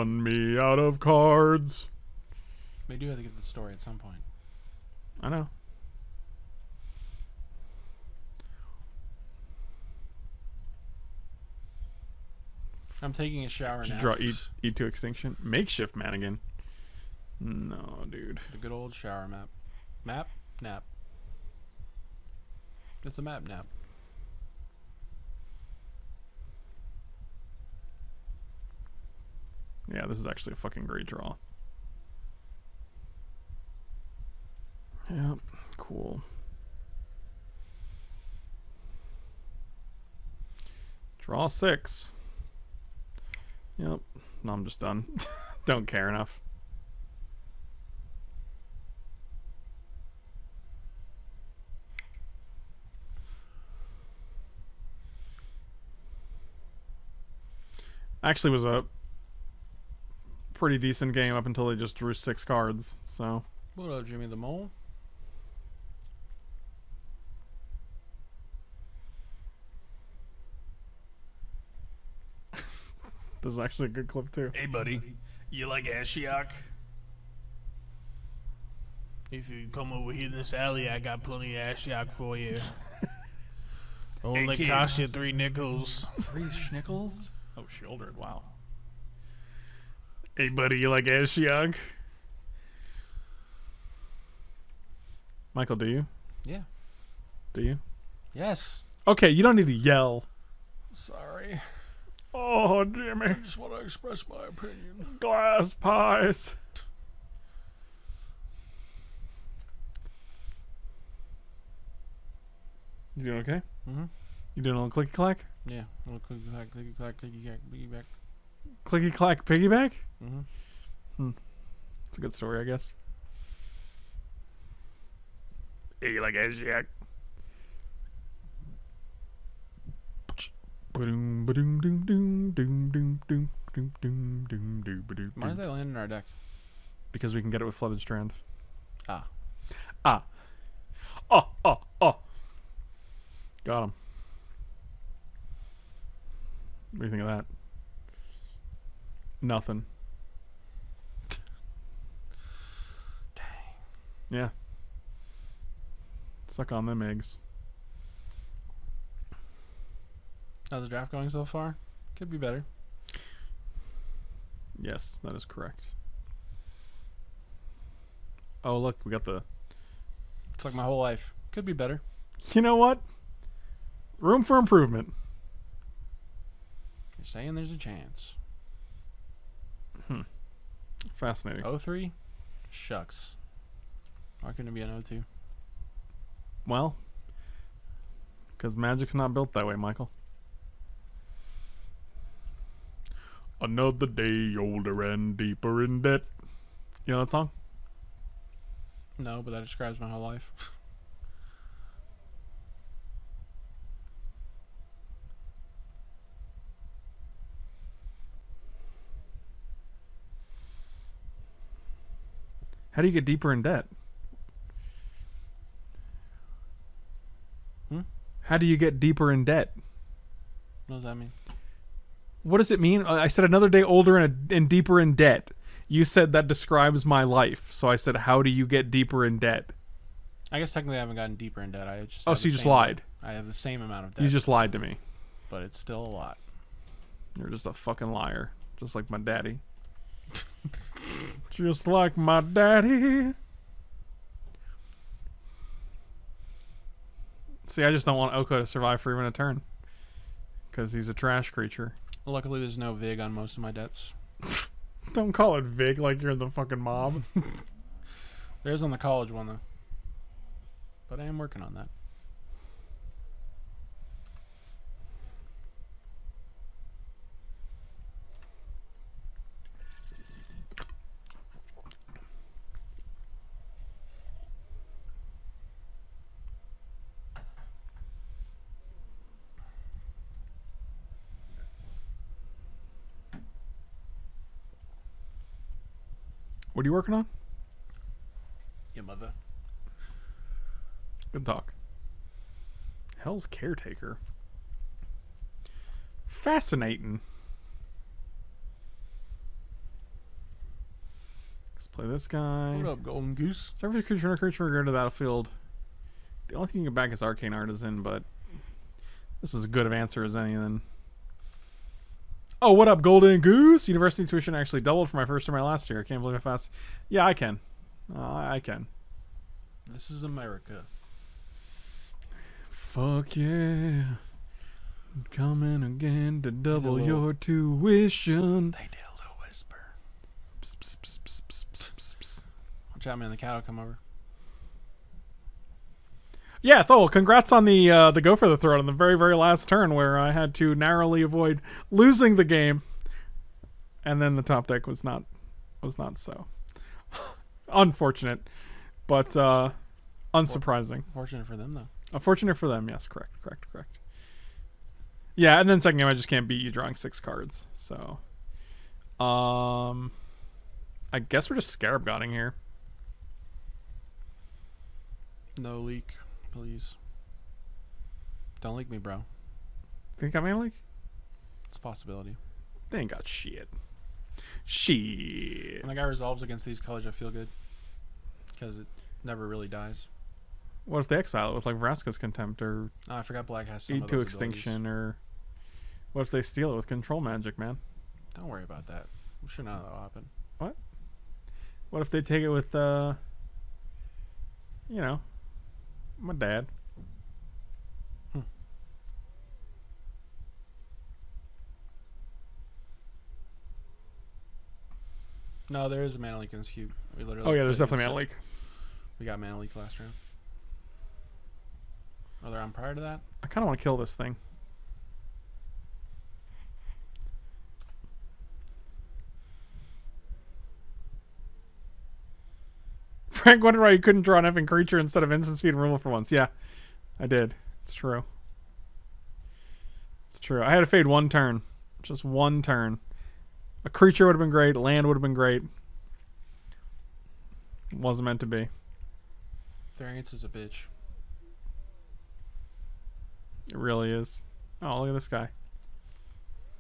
Run me out of cards. They do have to get the story at some point. I know. I'm taking a shower now. draw E E to extinction? Makeshift Mannequin. No, dude. The good old shower map. Map? Nap. It's a map nap. Yeah, this is actually a fucking great draw. Yep, cool. Draw six. Yep. No, I'm just done. [laughs] Don't care enough. Actually was a pretty decent game up until they just drew six cards, so What up, Jimmy the Mole? [laughs] this is actually a good clip too. Hey, buddy, you like Ashiok? If you come over here in this alley, I got plenty of Ashiok for you. [laughs] Only kid. cost you three nickels. Three schnickels? Oh, shouldered. Wow. Hey, buddy, you like Ashiok? Michael, do you? Yeah. Do you? Yes. Okay, you don't need to yell. Sorry. Oh, Jimmy. I just want to express my opinion. Glass pies. You doing okay? Mhm. You doing a little clicky clack? Yeah. a Little clicky clack, clicky clack, clicky clack, clicky clack. Clicky clack piggyback. Mm-hmm. Hmm. It's a good story, I guess. Hey, like as Jack. Why does that land in our deck? Because we can get it with Flooded Strand. Ah. Ah. Oh, oh, oh. Got him. What do you think of that? Nothing. Dang. Yeah. Suck on them eggs. How's the draft going so far? Could be better. Yes, that is correct. Oh, look, we got the. It's like my whole life. Could be better. You know what? Room for improvement. You're saying there's a chance. Hmm. Fascinating. 03? Shucks. Why couldn't it be an 02? Well, because magic's not built that way, Michael. Another day older and deeper in debt. You know that song? No, but that describes my whole life. [laughs] How do you get deeper in debt? Hmm? How do you get deeper in debt? what does that mean? What does it mean? I said another day older and, and deeper in debt. You said that describes my life. So I said, how do you get deeper in debt? I guess technically I haven't gotten deeper in debt. I just Oh, so you just lied. I have the same amount of debt, You just lied to me. but it's still a lot. You're just a fucking liar. Just like my daddy. [laughs] just like my daddy. See, I just don't want Oko to survive for even a turn. Because he's a trash creature. Luckily, there's no vig on most of my debts. [laughs] Don't call it Vig like you're the fucking mob. [laughs] There's on the college one though, but I am working on that. What are you working on? Your mother. Good talk. Hell's Caretaker. Fascinating. Let's play this guy. What up, Golden Goose? Every creature and creature return to the battlefield. The only thing you can get back is Arcane Artisan, but this is as good of answer as any then. Oh, what up, Golden Goose? University tuition actually doubled for my first term my last year. I can't believe how fast. Yeah, I can. Uh, I can. This is America. Fuck yeah. Coming again to double little- your tuition. They did a little whisper. Psst, psst, psst. Watch out, man. The cat will come over. Yeah, Thol, congrats on the uh, the go for the throat on the very very last turn where I had to narrowly avoid losing the game, and then the top deck was not was not so [laughs] unfortunate, but uh, unsurprising. Fortunate for them though. Unfortunate for them, yes, correct, correct, correct. Yeah, and then second game I just can't beat you drawing six cards, so um, I guess we're just scarab godding here. No leak, please. Don't leak me, bro. Think I may leak? It's a possibility. They ain't got shit. Shit. When the guy resolves against these colors, I feel good because it never really dies. What if they exile it with like Vraska's Contempt or Oh, I forgot Black has some Eat to Extinction abilities. or what if they steal it with Control Magic, man? Don't worry about that. I'm sure none of that will happen. What? What if they take it with uh you know my dad? Hmm. No, there is a mana leak in this cube. We literally. Oh yeah, there's definitely in mana leak. We got mana leak last round. Other round prior to that, I kinda wanna kill this thing. Frank wondered why you couldn't draw an effing creature instead of instant speed and removal for once. Yeah, I did. It's true. It's true. I had to fade one turn. Just one turn. A creature would have been great. Land would have been great. Wasn't meant to be. variance is a bitch. It really is. Oh, look at this guy.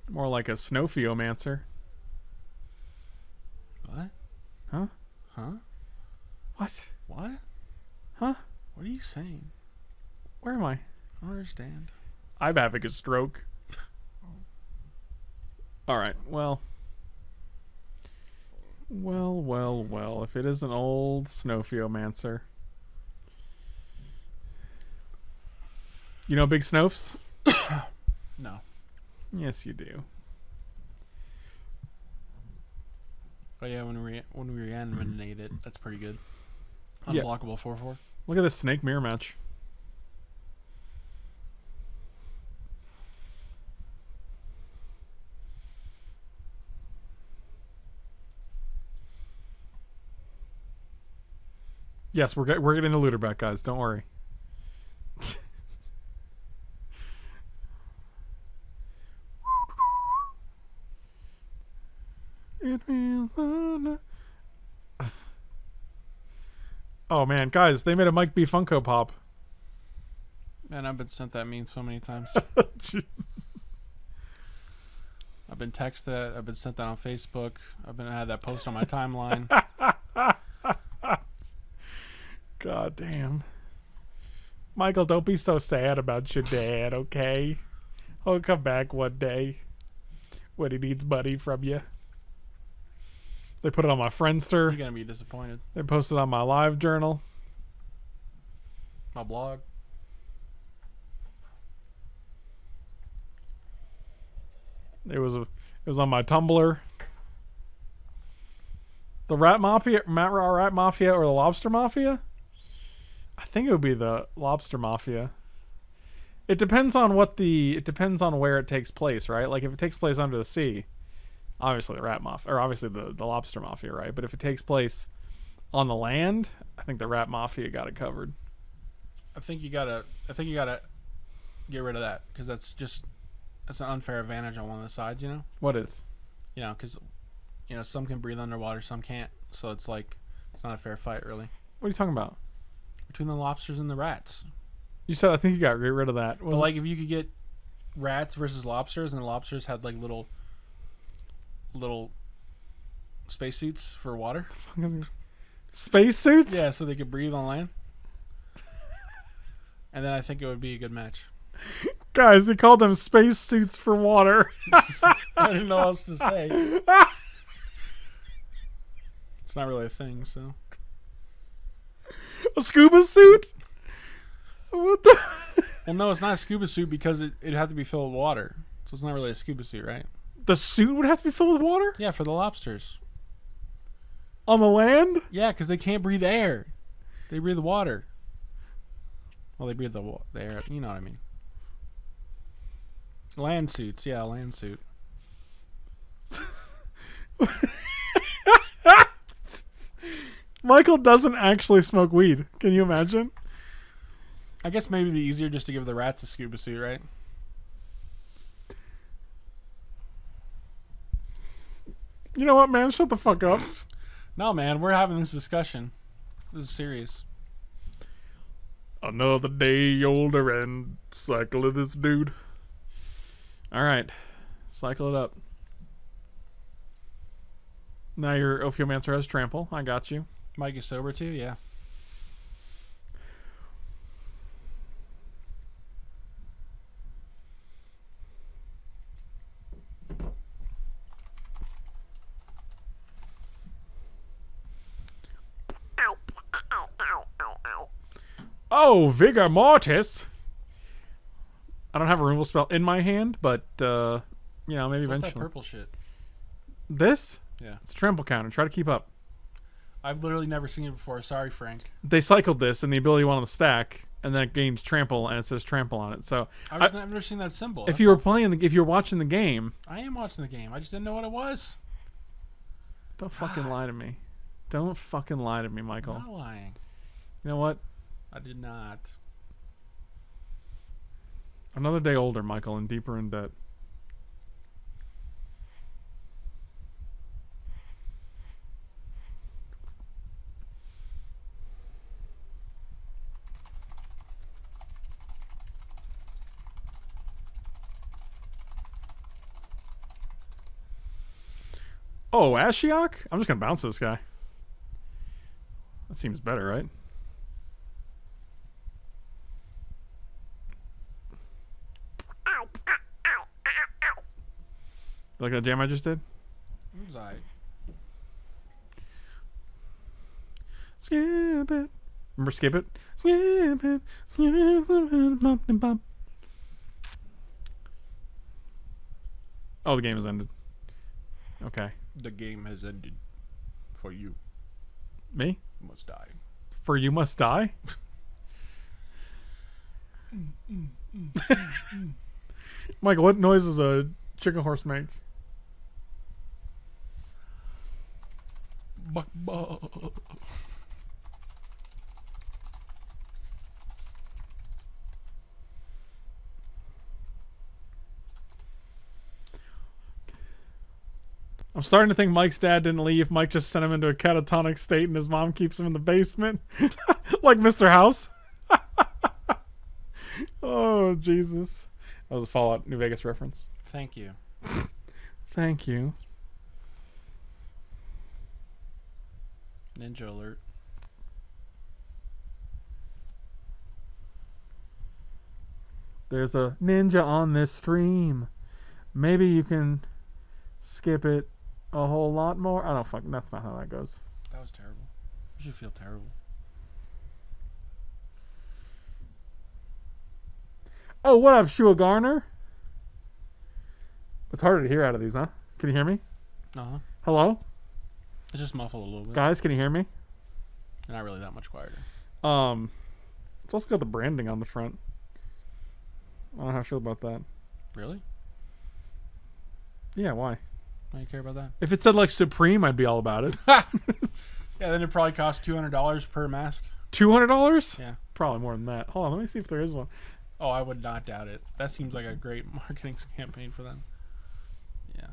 More like a Snowfiomancer. What? Huh? Huh? What? What? Huh? What are you saying? Where am I? I don't understand. I'm having a stroke. Oh. Alright, well. Well, well, well. If it is an old Snowfiomancer. You know Big Snowfs? [coughs] No. Yes, you do. Oh yeah, when we when we reanimate it, that's pretty good. Yeah. Unblockable four four. Look at this snake mirror match. Yes, we're get, we're getting the looter back, guys. Don't worry. [laughs] It feels so ni- Oh man, guys, they made a Mike B Funko Pop. Man, I've been sent that meme so many times. [laughs] Jesus. I've been texted. I've been sent that on Facebook. I've been I had that post on my timeline. [laughs] God damn. Michael, don't be so sad about your dad, okay? He'll come back one day when he needs money from you. They put it on my Friendster. You're gonna be disappointed. They posted on my live journal. My blog. It was a, it was on my Tumblr. The Rat Mafia, Matt Raw Rat Mafia, or the Lobster Mafia? I think it would be the Lobster Mafia. It depends on what the. It depends on where it takes place, right? Like if it takes place under the sea, obviously the Rat Mafia, or obviously the the Lobster Mafia, right? But if it takes place on the land, I think the Rat Mafia got it covered. I think you gotta. I think you gotta get rid of that because that's just that's an unfair advantage on one of the sides. You know. What is? You know, because you know some can breathe underwater, some can't. So it's like it's not a fair fight really What are you talking about? between the lobsters and the rats. You said I think you got get rid of that. What But like this? if you could get rats versus lobsters, and the lobsters had like little little spacesuits for water. space suits? Yeah, so they could breathe on land. And then I think it would be a good match. [laughs] Guys, he called them space suits for water. [laughs] I didn't know what else to say. [laughs] It's not really a thing, so a scuba suit? What the? well, no, it's not a scuba suit because it it'd have to be filled with water, so it's not really a scuba suit, right? The suit would have to be filled with water Yeah, for the lobsters. on the land. Yeah, because they can't breathe air; they breathe water. Well, they breathe the, wa- the air. You know what I mean? Land suits, yeah, land suit. [laughs] Michael doesn't actually smoke weed. Can you imagine? I guess maybe it'd be easier just to give the rats a scuba suit, right? You know what, man? Shut the fuck up. [laughs] No, man, we're having this discussion. This is serious. Another day older and cycle of this dude. All right, cycle it up. Now your Ophiomancer has trample. I got you. Mike is sober too, yeah. Oh, Vigor Mortis. I don't have a removal spell in my hand, but uh, you know maybe What's that purple shit? This? Yeah. It's a trample counter. Try to keep up. I've literally never seen it before. Sorry, Frank. They cycled this and the ability one on the stack, and then it gains trample, and it says trample on it. So I've, never seen that symbol. if that's you were playing, the, if you were watching the game, I am watching the game. I just didn't know what it was. don't fucking lie to me. Don't fucking lie to me, [sighs] I'm Michael. not lying. You know what? I did not. Another day older, Michael, and deeper in debt. Oh, Ashiok? I'm just gonna bounce this guy. That seems better, right? Like that jam I just did? It was alright. Skip it. Remember skip it? Skip it. Skip it. Bump and bump. Oh, the game has ended. Okay. The game has ended. For you. Me? You must die. For you must die? [laughs] Michael, what noise does a chicken horse make? Buck, buck. I'm starting to think Mike's dad didn't leave. Mike just sent him into a catatonic state and his mom keeps him in the basement. [laughs] like Mr. House. [laughs] oh, Jesus. That was a Fallout New Vegas reference. Thank you. Thank you. Ninja alert. There's a ninja on this stream. Maybe you can skip it a whole lot more. I don't fuck. That's not how that goes. That was terrible. You should feel terrible. Oh, what up, Shua Garner? It's harder to hear out of these, huh? Can you hear me? Uh huh. Hello, It's just muffled a little bit. guys. Can you hear me? Not really that much quieter. Um, it's also got the branding on the front. I don't know how I feel about that. Really? Yeah, why? Why do you care about that? If it said like Supreme, I'd be all about it. [laughs] Yeah, [laughs] then it probably costs two hundred dollars per mask. Two hundred dollars? Yeah. Probably more than that. Hold on, let me see if there is one. Oh, I would not doubt it. That seems like a great [laughs] marketing campaign for them. Yeah.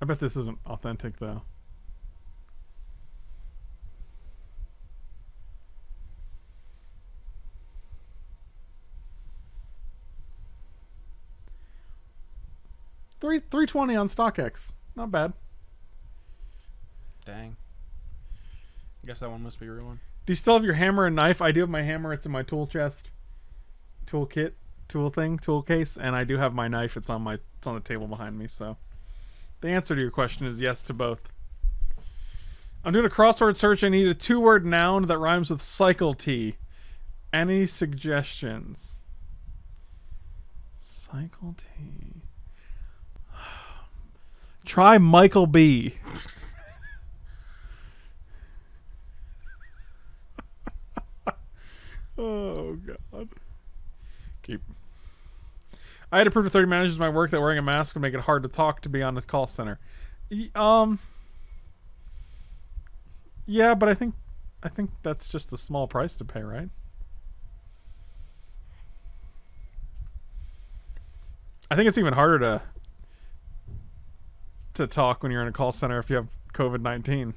I bet this isn't authentic though. Three three twenty on StockX. Not bad. Dang. I guess that one must be a real one. Do you still have your hammer and knife? I do have my hammer. It's in my tool chest, tool kit, tool thing, tool case, and I do have my knife. It's on my it's on the table behind me. So, the answer to your question is yes to both. I'm doing a crossword search. I need a two-word noun that rhymes with cycle T. Any suggestions? Cycle T. [sighs] Try Michael B. [laughs] Oh god. Keep. I had to prove to 30 managers my work that wearing a mask would make it hard to talk to be on the call center. Um. Yeah, but I think, I think that's just a small price to pay, right? I think it's even harder to to talk when you're in a call center if you have COVID nineteen,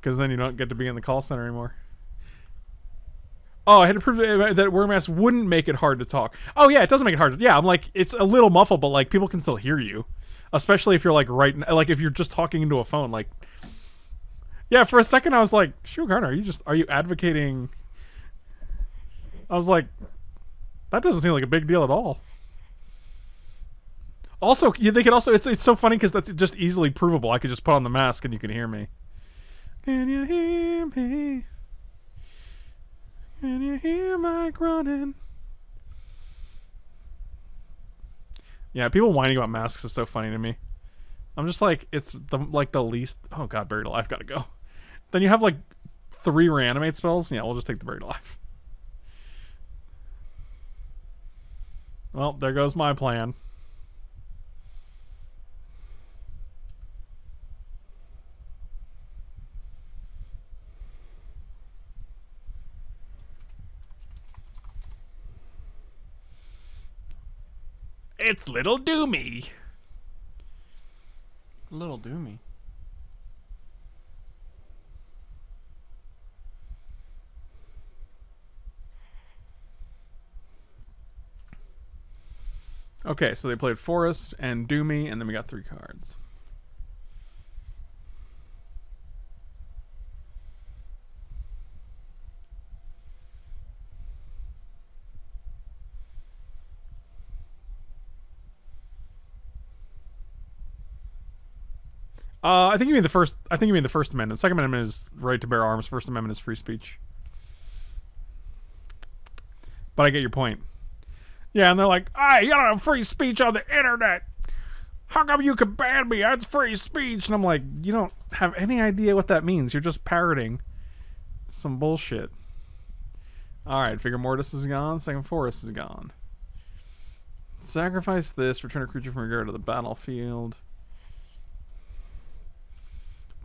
because then you don't get to be in the call center anymore. Oh, I had to prove that wearing a mask wouldn't make it hard to talk. Oh yeah, it doesn't make it hard. Yeah, I'm like it's a little muffled, but like people can still hear you, especially if you're like right, like if you're just talking into a phone. Like, yeah, for a second I was like, Shu Garner, are you just are you advocating? I was like, that doesn't seem like a big deal at all. Also, yeah, they could also it's it's so funny because that's just easily provable. I could just put on the mask and you can hear me. Can you hear me? Can you hear my groaning? Yeah, people whining about masks is so funny to me. I'm just like, it's the like the least. Oh god, buried alive, gotta go. Then you have like three reanimate spells. Yeah, we'll just take the buried alive. Well, there goes my plan. It's little Doomy. Little doomy. Okay, so they played Forest and Doomy, and then we got three cards. Uh, I think you mean the first. I think you mean the First Amendment. Second Amendment is right to bear arms. First Amendment is free speech. But I get your point. Yeah, and they're like, "Hey, you don't have free speech on the internet. How come you can ban me? That's free speech." And I'm like, "You don't have any idea what that means. You're just parroting some bullshit." All right, Vigor Mortis is gone. Second Forest is gone. Sacrifice this. Return a creature from your guard to the battlefield.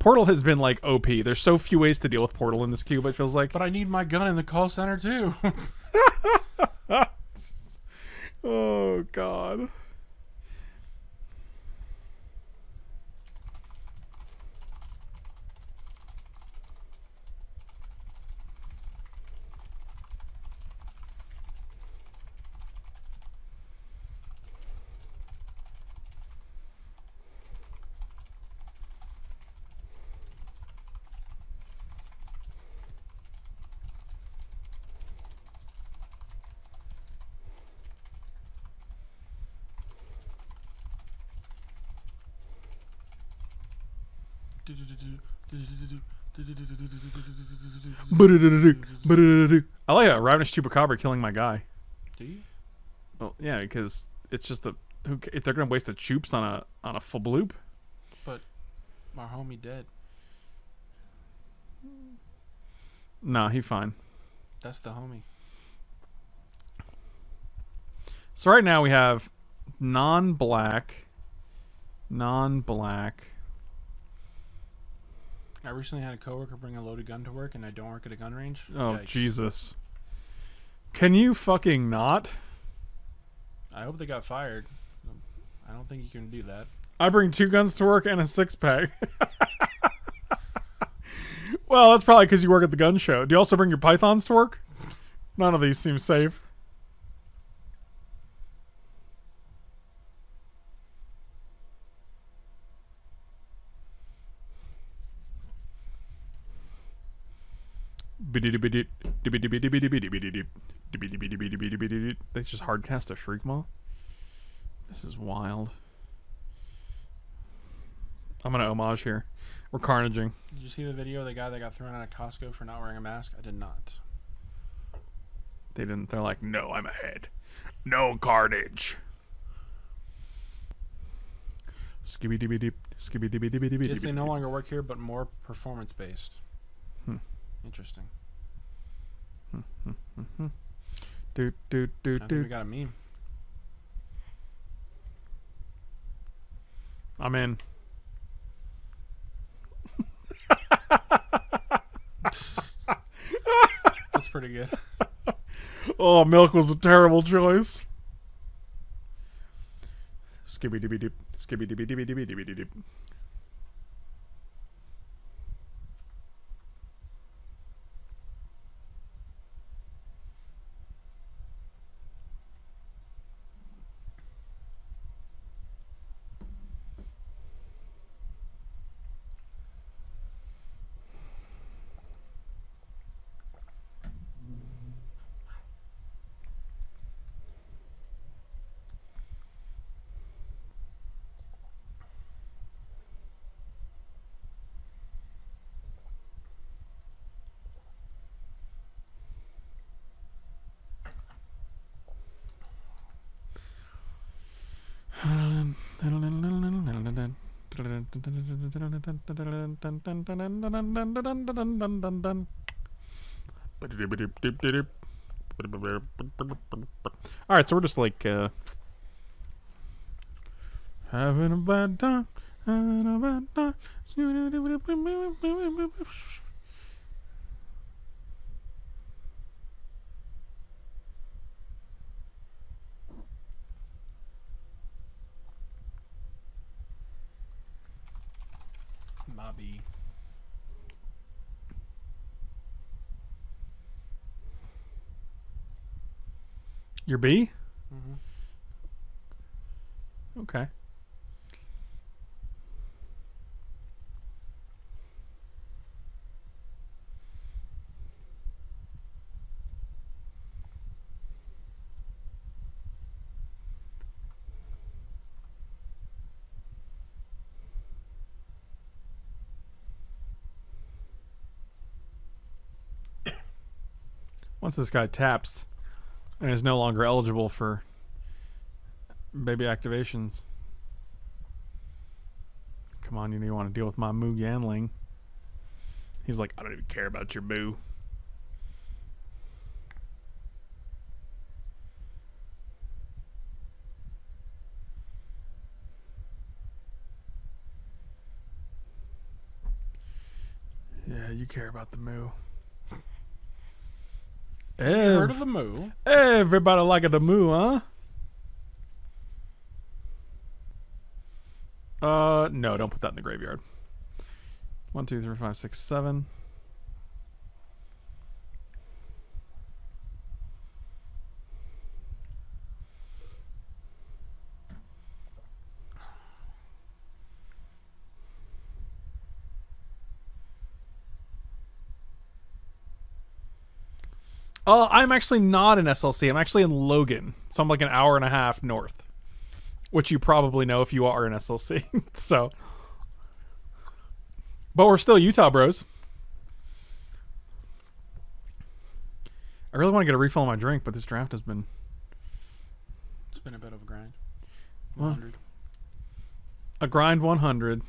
Portal has been like OP. There's so few ways to deal with Portal in this cube. It feels like. But I need my gun in the call center too. [laughs] [laughs] oh God. I like a ravenous chupacabra killing my guy. Do you? Well, yeah, because it's just a who if they're gonna waste the choops on a on a full bloop. But my homie dead. Nah, he fine. That's the homie. So right now we have non-black, non-black. I recently had a coworker bring a loaded gun to work, and I don't work at a gun range. Oh Yikes. Jesus! Can you fucking not? I hope they got fired. I don't think you can do that. I bring two guns to work and a six pack. [laughs] well, that's probably because you work at the gun show. Do you also bring your pythons to work? None of these seem safe. They just hard cast a Shriekmaw. This is wild. I'm gonna homage here. We're carnaging. Did you see the video of the guy that got thrown out of Costco for not wearing a mask? I did not. They didn't. They're like, no, I'm ahead. No carnage. Skibby dibby dip. Skibby dibby dibby dibby Yes, they no longer work here, but more performance based. Hmm. Interesting. Do do do do. we got a meme. I'm in. That's pretty good. Oh, milk was a terrible choice. Skibby dibby dip. Skibby dibby dibby dibby dibby dip. All right, so we're just like uh, having a bad time, having a bad time. Your B? Mhm. Okay. [coughs] Once this guy taps and is no longer eligible for baby activations. Come on, you know you want to deal with my Mu Yanling. He's like, I don't even care about your boo. Yeah, you care about the moo. Heard of the moo? Everybody like the moo, huh? Uh, no, don't put that in the graveyard. One, two, three, five, six, seven. Uh, I'm actually not in SLC. I'm actually in Logan. So I'm like an hour and a half north. Which you probably know if you are in SLC. [laughs] so But we're still Utah bros. I really want to get a refill on my drink, but this draft has been It's been a bit of a grind. Well. 100. a grind 100.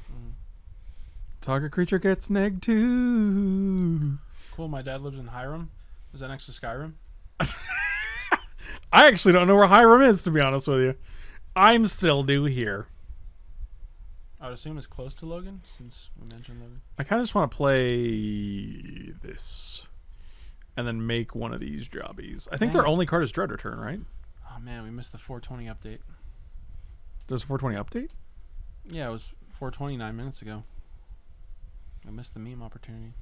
Target creature gets neg two. Cool. My dad lives in Hyrum. Is that next to Skyrim? [laughs] I actually don't know where Hyrum is, to be honest with you. I'm still new here. I would assume it's close to Logan, since we mentioned Logan. I kind of just want to play this and then make one of these jobbies. I think their only card is Dread Return, right? Oh man, we missed the 420 update. There's a 420 update? Yeah, it was 429 minutes ago. I missed the meme opportunity.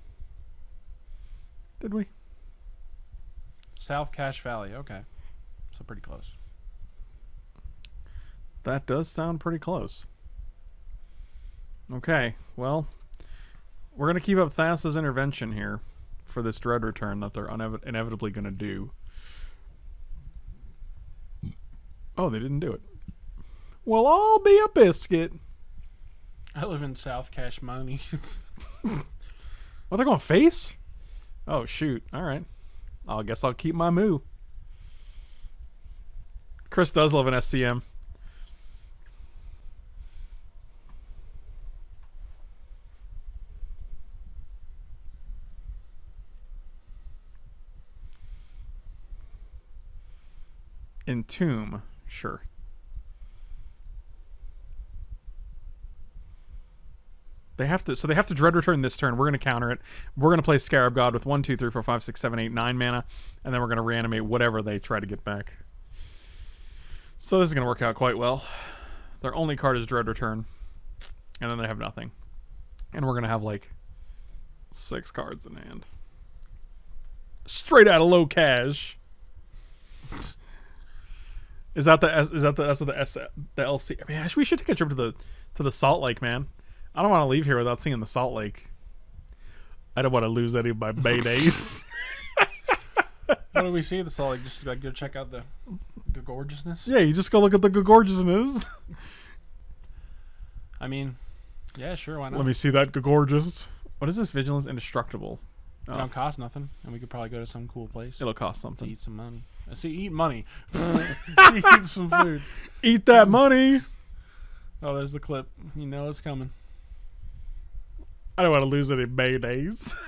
Did we? South Cache Valley. Okay, so pretty close. That does sound pretty close. Okay, well, we're going to keep up Thassa's intervention here for this Dread Return that they're inevitably going to do. Oh, they didn't do it. Well, I'll be a biscuit. I live in South Cache Money. [laughs] What, they're going face? Oh, shoot. All right. I guess I'll keep my moo. Chris does love an SCM. Entomb, sure. They have to, so they have to dread return this turn. We're going to counter it. We're going to play Scarab God with one, two, three, four, five, six, seven, eight, nine mana, and then we're going to reanimate whatever they try to get back. So this is going to work out quite well. Their only card is dread return, and then they have nothing, and we're going to have like six cards in hand. Straight out of low cash. Is that the S, is that the that's what the S the LC? I mean, we should take a trip to the to the Salt Lake, man. I don't want to leave here without seeing the Salt Lake. I don't want to lose any of my May days. [laughs] what do we see at the Salt Lake? Just like go check out the, the gorgeousness. yeah, you just go look at the gorgeousness. I mean, yeah, sure, why not? Let me see that gorgeous. What is this? Vigilance indestructible. It don't cost nothing, and we could probably go to some cool place It'll cost something. eat some money. I see, eat money. [laughs] [laughs] eat some food. Eat that money. Oh, there's the clip. You know it's coming. I don't want to lose any mayonnaise. [laughs]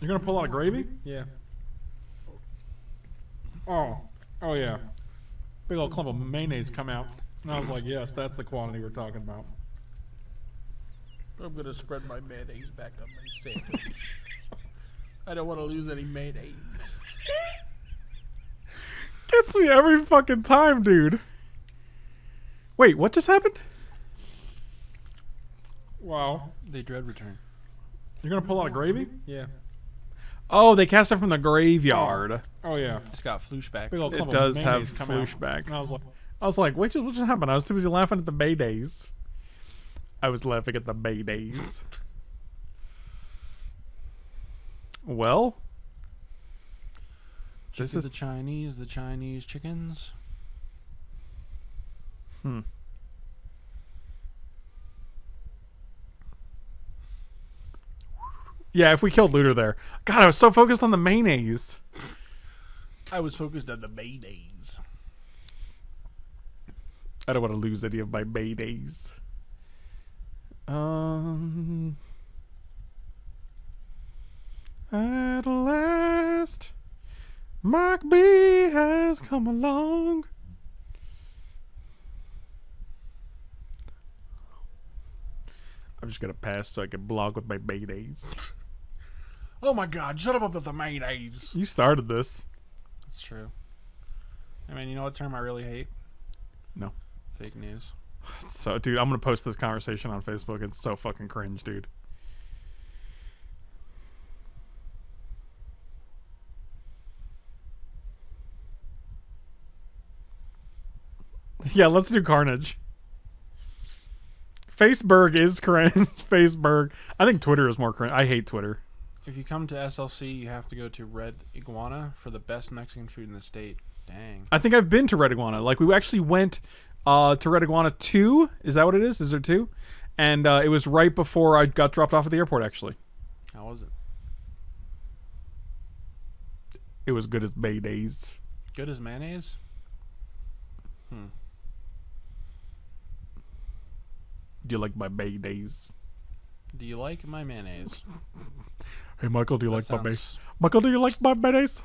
You're gonna pull out a gravy? Yeah. Oh, oh yeah. Big old clump of mayonnaise come out, and I was like, yes, that's the quantity we're talking about. I'm gonna spread my mayonnaise back on my sandwich. I don't want to lose any mayonnaise. Gets me every fucking time, dude. Wait, what just happened? Wow. They dread return. You're gonna pull out a gravy? Yeah. Oh, they cast it from the graveyard. Oh yeah. It's got floosh back. Big old It clump does have mayonnaise come out. floosh back. And I was like, I was like, wait, what just happened? I was too busy laughing at the May days. I was laughing at the May days. well, this Chicken is the Chinese, the Chinese chickens. hmm. Yeah, if we killed Looter there. God, I was so focused on the mayonnaise. I was focused on the mayonnaise. I don't want to lose any of my mayonnaise. Um. At last, Mark B has come along. I'm just gonna pass so I can blog with my mayonnaise. [laughs] Oh my god, shut up about the mayonnaise. You started this. That's true. I mean, you know what term I really hate? No. Fake news. [sighs] So, dude, I'm gonna post this conversation on Facebook. It's so fucking cringe, dude. [laughs] Yeah, let's do Carnage. Faceberg is cringe. [laughs] Faceberg. I think Twitter is more cringe. I hate Twitter. If you come to SLC, you have to go to Red Iguana for the best Mexican food in the state. Dang. I think I've been to Red Iguana. Like we actually went uh, to Red Iguana two. Is that what it is? Is there two? and uh, it was right before I got dropped off at the airport. Actually, How was it? it was good as Bay Days. Good as mayonnaise? Hmm. Do you like my Days? Do you like my mayonnaise? [laughs] Hey, Michael, do you That like sounds- Michael, do you like my mayonnaise?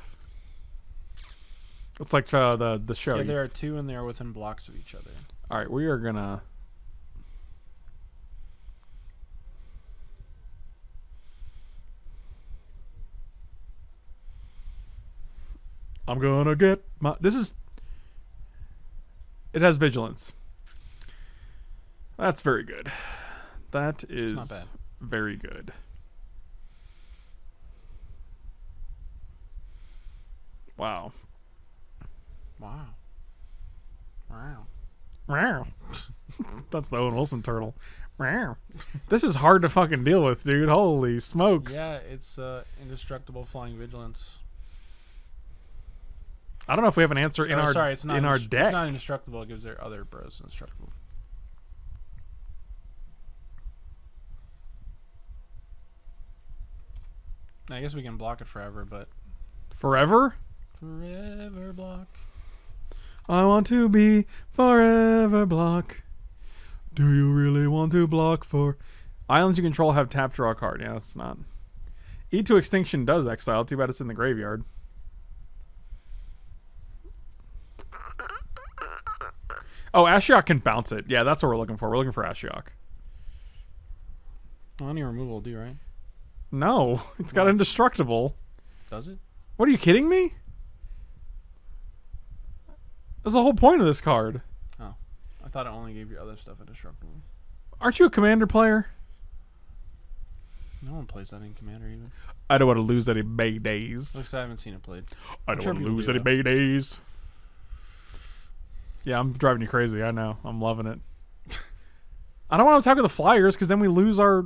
It's like uh, the the show. Yeah, there are two and they are within blocks of each other. All right, we are gonna. I'm gonna get my. This is. It has vigilance. That's very good. That is very good. Wow. Wow. Wow. Meow. [laughs] That's the Owen Wilson turtle. Meow. This is hard to fucking deal with, dude. Holy smokes. Yeah, it's uh, indestructible flying vigilance. I don't know if we have an answer in Or, our sorry, it's not in our deck. It's not indestructible. It gives their other bros indestructible. I guess we can block it forever, but Forever? Forever block. I want to be forever block. Do you really want to block for islands you control have tap draw card? Yeah, that's not. E to extinction does exile. Too bad it's in the graveyard. Oh, Ashiok can bounce it. Yeah, that's what we're looking for. We're looking for Ashiok. Well, any removal will do, right? No, [laughs] it's got indestructible. Does it? What are you kidding me? That's the whole point of this card. Oh, I thought it only gave your other stuff indestructible. Aren't you a commander player? No one plays that in Commander even. I don't want to lose any Bay days. Looks I haven't seen it played. I don't sure want to lose do any that. Bay days. Yeah, I'm driving you crazy. I know. I'm loving it. [laughs] I don't want to attack with the flyers because then we lose our.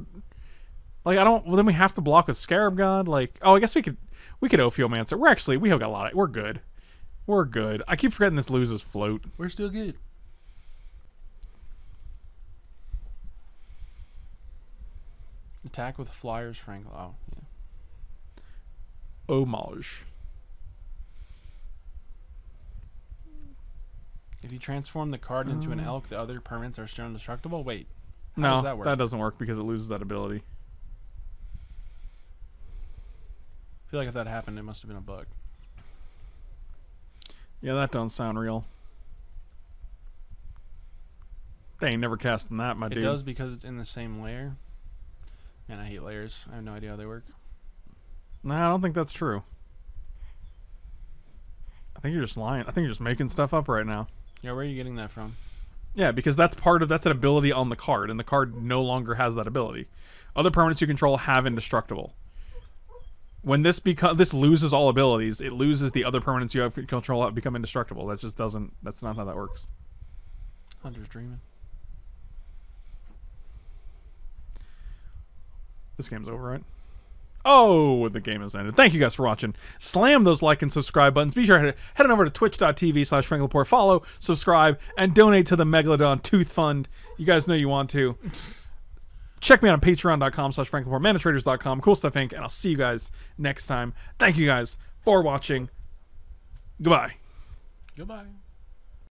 Like I don't. Well, then we have to block with Scarab God. Like oh, I guess we could. We could Ophiomancer. We're actually we have got a lot. Of, we're good. We're good. I keep forgetting this loses float. We're still good. Attack with flyers, Frank. Oh, yeah. Homage. If you transform the card into an uh. elk, the other permanents are still indestructible. Wait, How no, does that work? doesn't work because it loses that ability. I feel like if that happened, it must have been a bug. Yeah, that don't sound real. They ain't never casting that, my It dude. does because it's in the same layer. Man, I hate layers. I have no idea how they work. No, I don't think that's true. I think you're just lying. I think you're just making stuff up right now. Yeah, where are you getting that from? Yeah, because that's part of that's an ability on the card, and the card no longer has that ability. Other permanents you control have indestructible. When this become this loses all abilities, it loses the other permanents you have control of become indestructible. That just doesn't. That's not how that works. Hunter's dreaming. This game's over, right? Oh, the game has ended. Thank you guys for watching. Slam those like and subscribe buttons. Be sure to head on over to twitch.tv slash Frank Follow, subscribe, and donate to the Megalodon Tooth Fund. You guys know you want to. [laughs] Check me out on patreon.com slash Frank Lepore, manatraders.com, Cool Stuff Inc., and I'll see you guys next time. Thank you guys for watching. Goodbye. Goodbye.